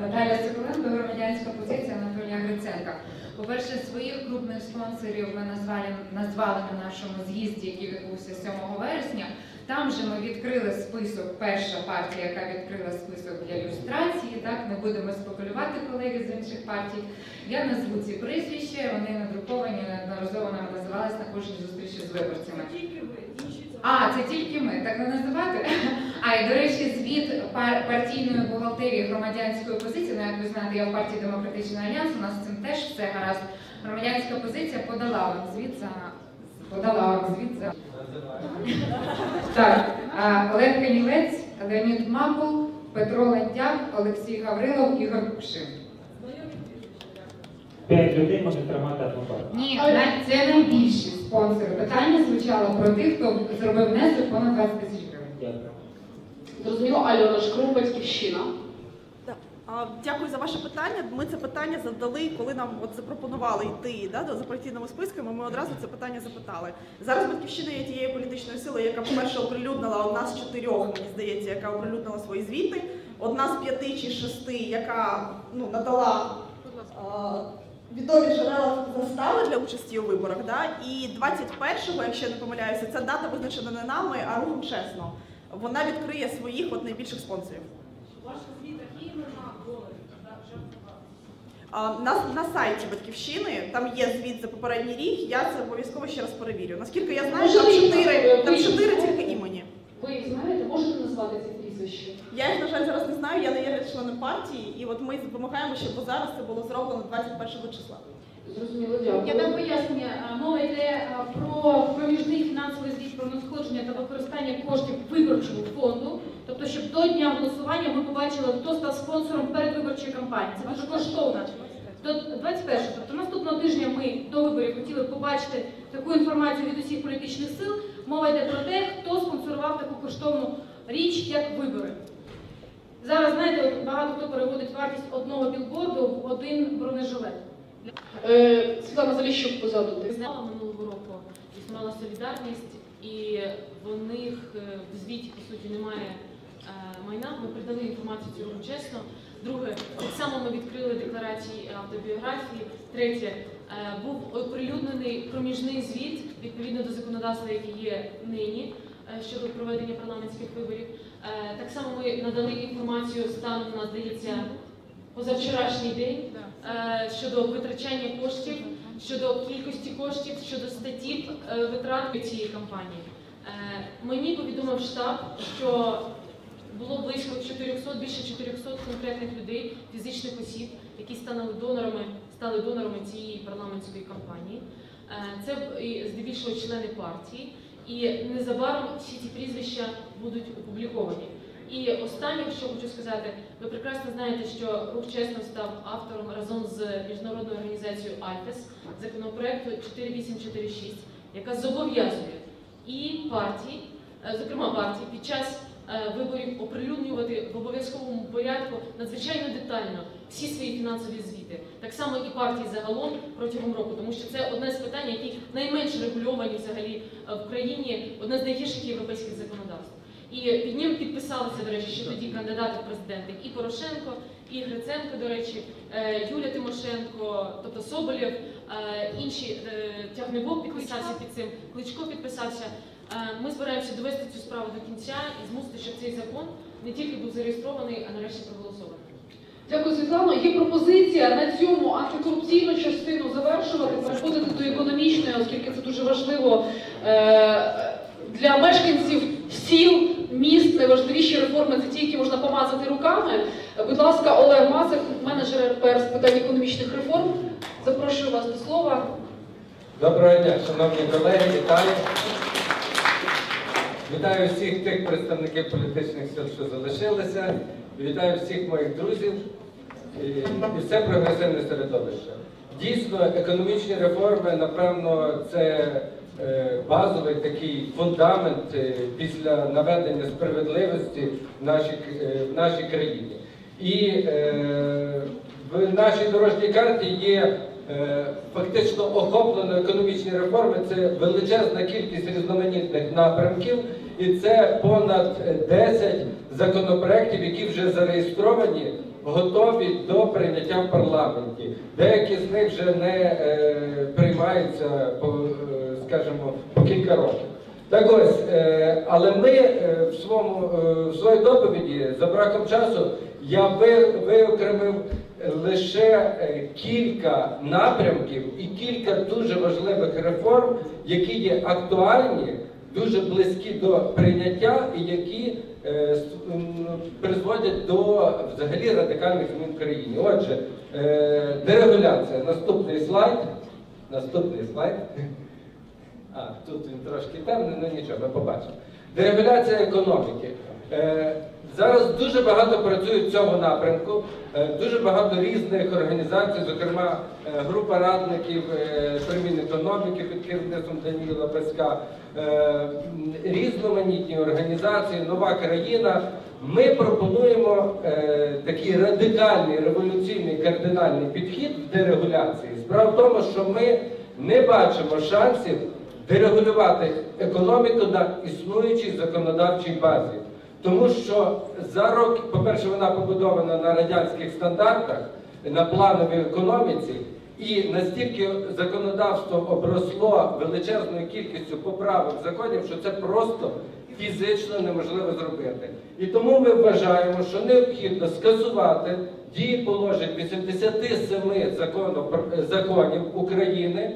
Наталя Соколенко, громадянська позиція Анатолія Гриценка. По-перше, своїх крупних спонсорів ми назвали, назвали на нашому з'їзді, який відбувся 7 вересня. Там же ми відкрили список, перша партія, яка відкрила список для ілюстрації. Так, не будемо спекулювати колеги з інших партій. Я назву ці прізвища, вони надруковані, неодноразово нам називались на кожній зустрічі з виборцями. А, це тільки ми, так не називати. А і до речі, звіт партійної бухгалтерії громадянської позиції. Ну, як ви знаєте, я в партії Демократичний Альянс. У нас з цим теж все гаразд. Громадянська позиція подала вам звіт за подала вам звіт за так. а, Олег Канівець, Леонід Макул, Петро Лентяк, Олексій Гаврилов, Ігор Кукшин. П'ять людей можуть тримати одну партію. Ні, це найбільші спонсори. Питання звучало про тих, хто зробив внесок понад 20 тисяч гривень. Зрозуміло, Альона Шкрум, батьківщина. А, Дякую за ваше питання. Ми це питання задали, коли нам от запропонували йти да, до запартійними списками. Ми одразу це питання запитали. Зараз батьківщина є тією політичною силою, яка по-перше оприлюднила одна з чотирьох, мені здається, яка оприлюднила свої звіти. Одна з п'яти чи шести, яка ну надала. а, Відомі джерела застави для участі у виборах, да? і 21-го, якщо я не помиляюся, ця дата визначена не нами, а рухом чесно. Вона відкриє своїх от найбільших спонсорів. А, На, на сайті Батьківщини там є звіт за попередній рік. Я це обов'язково ще раз перевірю. Наскільки я знаю, там чотири, там чотири тільки імені. Ви їх знаєте, можете назвати ці прізвища? Я їх, на жаль, зараз не знаю, я не є членом партії, і от ми вимагаємо, щоб зараз це було зроблено 21 числа. Зрозуміло, дякую. Я дам пояснення. Мова йде про проміжний фінансовий звіт про надходження та використання коштів виборчого фонду. Тобто, щоб до дня голосування ми побачили, хто став спонсором передвиборчої кампанії. Це дуже коштовно. До 21 тобто наступного тижня ми до виборів хотіли побачити таку інформацію від усіх політичних сил. Мова йде про те, хто спонсорував таку коштовну річ, як вибори. Зараз, знаєте, от багато хто переводить вартість одного білборду в один бронежилет. Е, Світлана Заліщук позаду. Знала минулого року існувала солідарність, і в них е, в звіті по суті немає е, майна. Ми придали інформацію цього чесно. Друге, так само ми відкрили декларації автобіографії. Третє, був оприлюднений проміжний звіт відповідно до законодавства, яке є нині щодо проведення парламентських виборів. Е, Так само ми надали інформацію станом на здається позавчорашній день е, щодо витрачання коштів, щодо кількості коштів, щодо статтів е, витрат цієї кампанії. Е, Мені повідомив штаб, що було близько 400, більше 400 конкретних людей, фізичних осіб, які стали донорами, стали донорами цієї парламентської кампанії. Е, Це здебільшого члени партії. І незабаром всі ці прізвища будуть опубліковані. І останнє, що хочу сказати, ви прекрасно знаєте, що рух чесно став автором разом з міжнародною організацією IFES законопроекту 4846, яка зобов'язує і партії, е, зокрема партії, під час е, виборів оприлюднювати в обов'язковому порядку надзвичайно детально всі свої фінансові звіти. Так само і партії загалом протягом року, тому що це одне з питань, які найменш регульовані взагалі е, в країні, одне з найгірших європейських законодавств. І під ним підписалися, до речі, ще тоді кандидати в президенти і Порошенко, і Гриценко, до речі, е, Юля Тимошенко, тобто Соболєв, е, інші Тягнебок підписався під цим, Кличко підписався. Ми збираємося довести цю справу до кінця і змусити, щоб цей закон не тільки був зареєстрований, а нарешті проголосований. Дякую, Світлано. Є пропозиція на цьому антикорупційну частину завершувати, переходити до економічної, оскільки це дуже важливо е, для мешканців сіл, міст. Найважливіші реформи це ті, які можна помазати руками. Будь ласка, Олег Мацик, менеджер РПР з питань економічних реформ. Запрошую вас до слова. Доброго дня, шановні колеги, вітаю. Вітаю всіх тих представників політичних сил, що залишилися. Вітаю всіх моїх друзів і, все прогресивне середовище. Дійсно, економічні реформи, напевно, це е, базовий такий фундамент е, після наведення справедливості в нашій, е, країні. І в нашій дорожній карті є фактично охоплено економічні реформи. Це величезна кількість різноманітних напрямків, і це понад е, 10 законопроєктів, які вже зареєстровані, готові до прийняття в парламенті. Деякі з них вже не е, приймаються по, е, скажімо, по кілька років. Так ось, е, але ми е, в своєму е, в своїй доповіді за браком часу я ви- виокремив лише е, кілька напрямків і кілька дуже важливих реформ, які є актуальні, дуже близькі до прийняття і які е, призводять до взагалі радикальних змін в країні. Отже, е, дерегуляція. Наступний слайд. Наступний слайд. А, тут він трошки темний, ну нічого, ми побачимо. Дерегуляція економіки. Е, зараз дуже багато працюють в цьому напрямку, е, дуже багато різних організацій, зокрема е, група радників е, при Мінекономіки під керівництвом Даніла е, різноманітні організації, нова країна. Ми пропонуємо такий радикальний, революційний, кардинальний підхід в дерегуляції. Справа в тому, що ми не бачимо шансів дерегулювати економіку на існуючій законодавчій базі. Тому що за роки, по-перше, вона побудована на радянських стандартах, на плановій економіці, і настільки законодавство обросло величезною кількістю поправок законів, що це просто фізично неможливо зробити. І тому ми вважаємо, що необхідно скасувати дії положень 87 законів, законів України,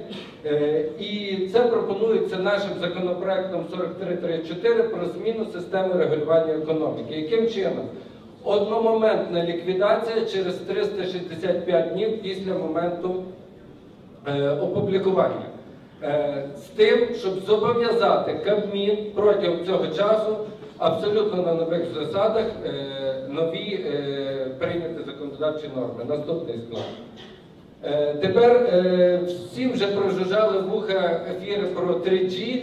Е, і це пропонується нашим законопроектом 4334 про зміну системи регулювання економіки. Яким чином? Одномоментна ліквідація через 365 днів після моменту е, опублікування. Е, з тим, щоб зобов'язати Кабмін протягом цього часу абсолютно на нових засадах е, нові е, прийняти законодавчі норми. Наступний склад. Тепер всім вже прожужжали вуха ефіри про 3G,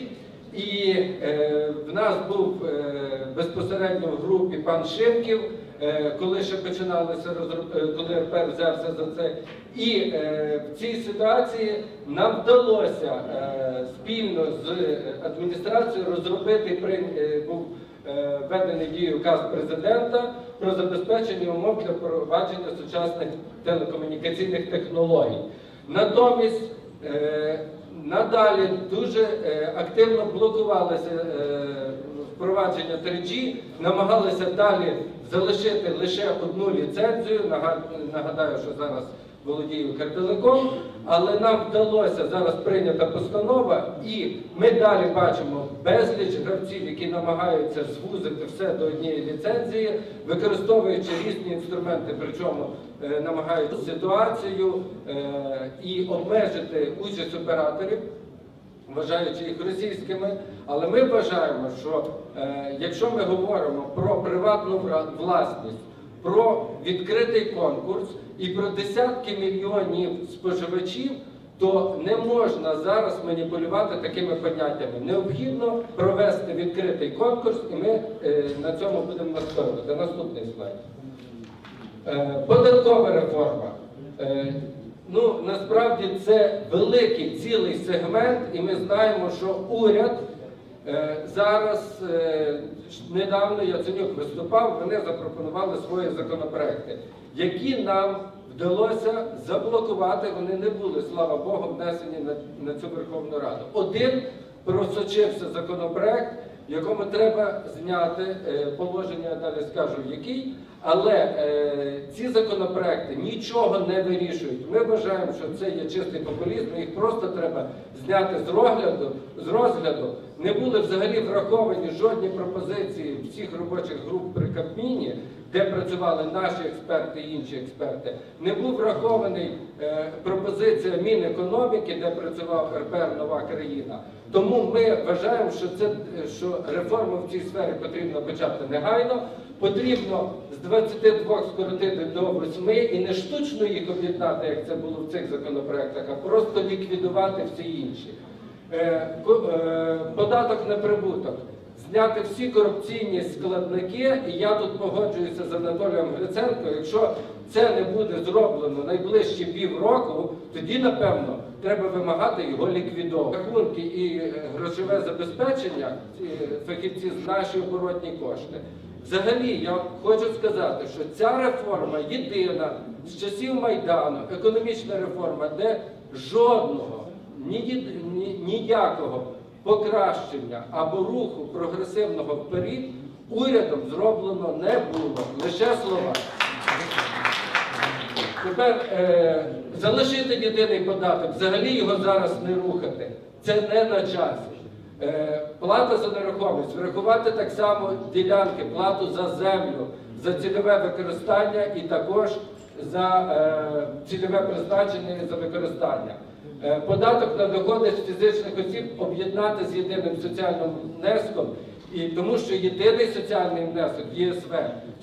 і е, в нас був е, безпосередньо в групі пан Шимків, е, коли ще починалося е, коли РП взявся за це. І е, в цій ситуації нам вдалося е, спільно з адміністрацією розробити при- е, був е, введений дію указ президента про забезпечення умов для провадження сучасних телекомунікаційних технологій. Натомість е, надалі дуже е, активно блокувалося е, впровадження 3G, намагалися далі залишити лише одну ліцензію. Нагадаю, що зараз володіє Укртелеком, але нам вдалося зараз прийнята постанова, і ми далі бачимо безліч гравців, які намагаються звузити все до однієї ліцензії, використовуючи різні інструменти, причому е, намагаються ситуацію е, і обмежити участь операторів вважаючи їх російськими, але ми вважаємо, що е, якщо ми говоримо про приватну власність, про відкритий конкурс і про десятки мільйонів споживачів, то не можна зараз маніпулювати такими поняттями. Необхідно провести відкритий конкурс, і ми на цьому будемо настоювати. Наступний слайд. Е, Податкова реформа. Е, Ну, насправді це великий цілий сегмент, і ми знаємо, що уряд е, зараз недавно Яценюк виступав, вони запропонували свої законопроекти, які нам вдалося заблокувати. Вони не були, слава Богу, внесені на цю Верховну Раду. Один просочився законопроект, в якому треба зняти е, положення, далі скажу який. Але е, ці законопроекти нічого не вирішують. Ми вважаємо, що це є чистий популізм, їх просто треба зняти з розгляду. З розгляду. Не були взагалі враховані жодні пропозиції всіх робочих груп при Кабміні, де працювали наші експерти і інші експерти. Не був врахований е, пропозиція Мінекономіки, де працював РПР Нова країна. Тому ми вважаємо, що це що реформу в цій сфері потрібно почати негайно. Потрібно з 22 скоротити до 8 і не штучно їх об'єднати, як це було в цих законопроектах, а просто ліквідувати всі інші. Е, е, Податок на прибуток. Зняти всі корупційні складники, і я тут погоджуюся з Анатолієм Гриценко. Якщо це не буде зроблено найближчі півроку, тоді напевно треба вимагати його ліквідовувати. Рахунки і е, грошове забезпечення фахівці з наші оборотні кошти. Взагалі, я хочу сказати, що ця реформа єдина з часів Майдану, економічна реформа, де жодного ні- ніякого покращення або руху прогресивного вперед урядом зроблено не було. Лише слова. Тепер е, залишити єдиний податок, взагалі його зараз не рухати. Це не на часі. Е, плата за нерухомість, врахувати так само ділянки, плату за землю, за цільове використання і також за е, цільове призначення і за використання. Е, податок на доходи з фізичних осіб об'єднати з єдиним соціальним внеском, і тому що єдиний соціальний внесок ЄСВ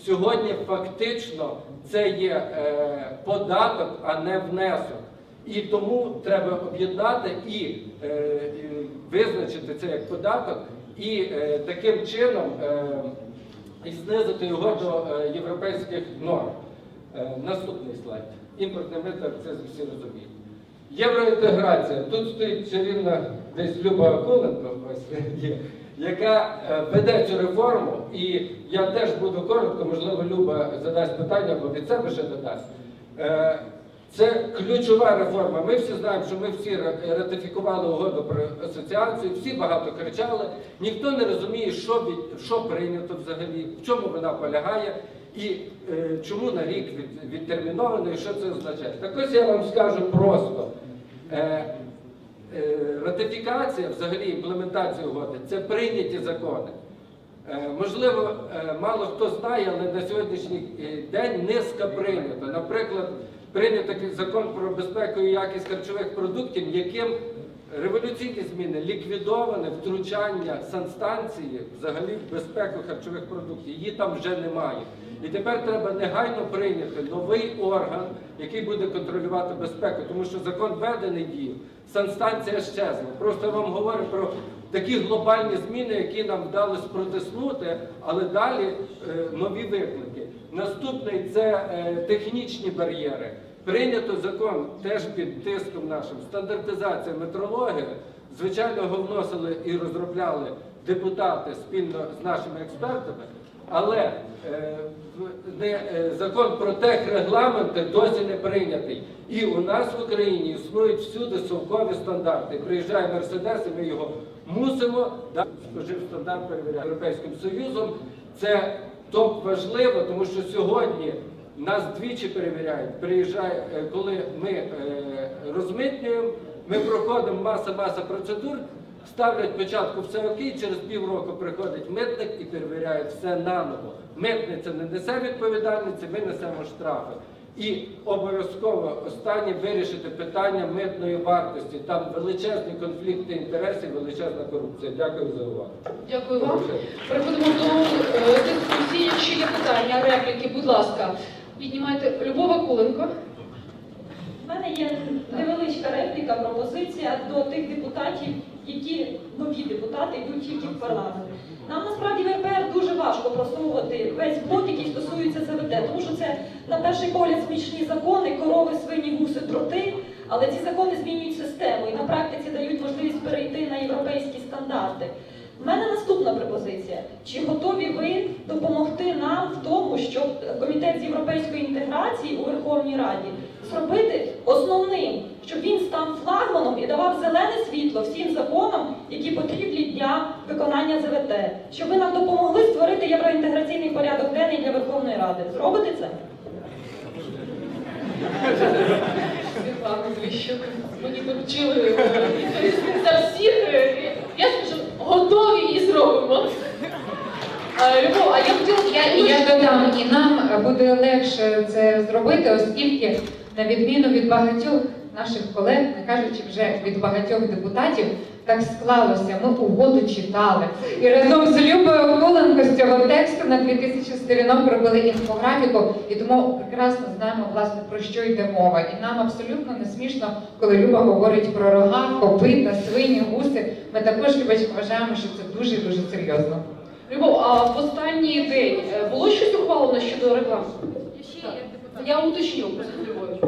сьогодні фактично це є е, податок, а не внесок. І тому треба об'єднати і, е, визначити це як податок, і таким чином і знизити його до європейських норм. Наступний слайд. Імпортний мито, це всі розуміють. Євроінтеграція. Тут стоїть чарівна десь Люба Акуленко, яка е, веде цю реформу, і я теж буду коротко, можливо, Люба задасть питання, бо від себе ще додасть. Е, Це ключова реформа. Ми всі знаємо, що ми всі ратифікували угоду про асоціацію, всі багато кричали. Ніхто не розуміє, що, від, що прийнято взагалі, в чому вона полягає і е, чому на рік від, відтерміновано і що це означає. Так ось я вам скажу просто. Е, е, ратифікація, взагалі імплементація угоди це прийняті закони. Е, Можливо, мало хто знає, але на сьогоднішній день низка прийнято. Наприклад, прийнято такий закон про безпеку і якість харчових продуктів, яким Революційні зміни ліквідоване втручання санстанції взагалі в безпеку харчових продуктів. Її там вже немає. І тепер треба негайно прийняти новий орган, який буде контролювати безпеку, тому що закон введений діє, санстанція щезла. Просто вам говорю про такі глобальні зміни, які нам вдалося протиснути, але далі е, нові виклики. Наступний це е, технічні бар'єри. Прийнято закон теж під тиском нашим. Стандартизація метрології. Звичайно, його вносили і розробляли депутати спільно з нашими експертами. Але е, е, закон про техрегламенти досі не прийнятий. І у нас в Україні існують всюди совкові стандарти. Приїжджає Мерседес, і ми його мусимо да, спожив стандарт перевіряти Європейським Союзом. Це топ важливо, тому що сьогодні нас двічі перевіряють. Приїжджає, е, коли ми розмитнюємо, ми проходимо маса-маса процедур, ставлять початку все окей, через півроку приходить митник і перевіряє все наново. Митниця не несе відповідальності, ми несемо штрафи. І обов'язково останнє вирішити питання митної вартості. Там величезні конфлікти інтересів, величезна корупція. Дякую за увагу. Дякую вам. Переходимо до е, дискусії. Якщо є питання, репліки, будь ласка, піднімайте Любова Куленко. У мене є невеличка репліка, пропозиція до тих депутатів, які нові депутати йдуть тільки в парламент. Нам насправді в РПР дуже важко просовувати весь блок, який стосується ЗВТ, тому що це на перший погляд смішні закони, корови, свині, гуси, дроти, але ці закони змінюють систему і на практиці дають можливість перейти на європейські стандарти. У мене наступна пропозиція. Чи готові ви допомогти нам в тому, щоб комітет з європейської інтеграції у Верховній Раді зробити основним, щоб він став флагманом і давав зелене світло всім законам, які потрібні для виконання ЗВТ, щоб ви нам допомогли створити євроінтеграційний порядок денний для Верховної Ради. Зробите це? Світлана Звіщук. Мені доручили е, за всіх. Е, Я скажу, готові і зробимо. Е, Любов, а я хотіла Я, я додам, і нам буде легше це зробити, оскільки, на відміну від багатьох наших колег, не кажучи вже від багатьох депутатів, так склалося. Ми угоду читали. І разом з Любою Коленко з цього тексту на 2000 сторінок робили інфографіку, і тому прекрасно знаємо, власне, про що йде мова. І нам абсолютно не смішно, коли Люба говорить про рога, копита, свині, гуси. Ми також, Любочка, вважаємо, що це дуже-дуже серйозно. Любов, а в останній день е, було щось ухвалено щодо реклами? Я уточню,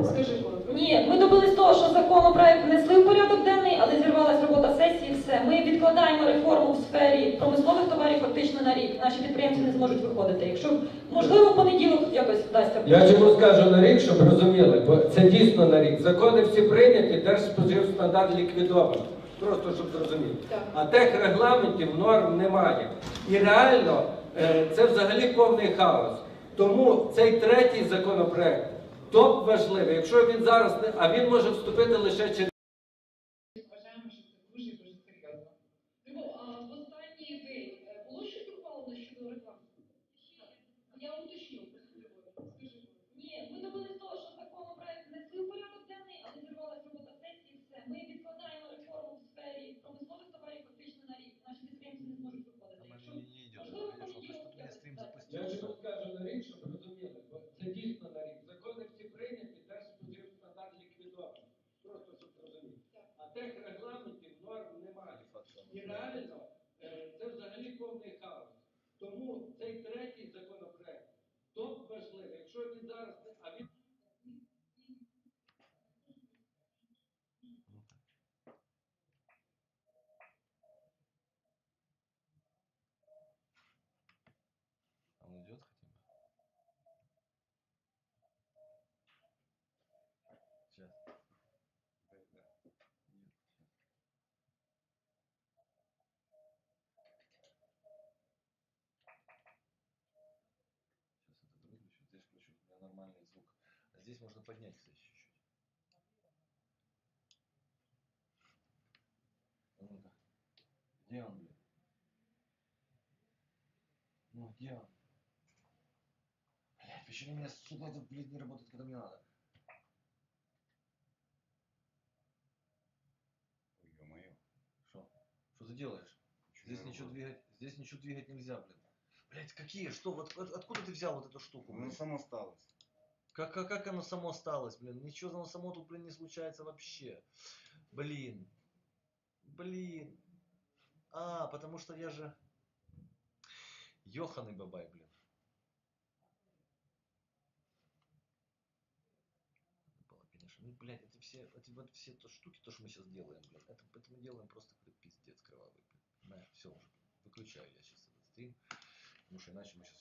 скажи коротко. Ні, ми добились того, що законопроект внесли в порядок денний, але зірвалась робота сесії. Все. Ми відкладаємо реформу в сфері промислових товарів фактично на рік. Наші підприємці не зможуть виходити. Якщо можливо в понеділок якось вдасться. Я чому скажу на рік, щоб розуміли, бо це дійсно на рік. Закони всі прийняті, держспоживстандарт ліквідований. Просто щоб зрозуміти. А техрегламентів норм немає. І реально е, це взагалі повний хаос. Тому цей третій законопроект топ важливий. Якщо він зараз а він може вступити лише через. Здесь можно поднять, кстати, чуть-чуть. Ну-ка. Где он, блин? Ну где он? Блять, почему у меня, сука, блядь, не работает, когда мне надо? Ё-моё. делаешь? Здесь не ничего двигать, здесь ничего двигать нельзя, блин. Блять, какие? Что? Вот от- откуда ты взял вот эту штуку? Ну, блин? само сталось. Как, как, как оно само осталось, блин? Ничего оно само тут, блин, не случается вообще. Блин. Блин. А, потому что я же... Ёханый бабай, блин. Было, конечно. Ну, блядь, эти все, эти вот все то штуки, то, что мы сейчас делаем, блин, это, это мы делаем просто, блин, пиздец кровавый, блин. Все уже. Выключаю я сейчас этот стрим, потому что иначе мы сейчас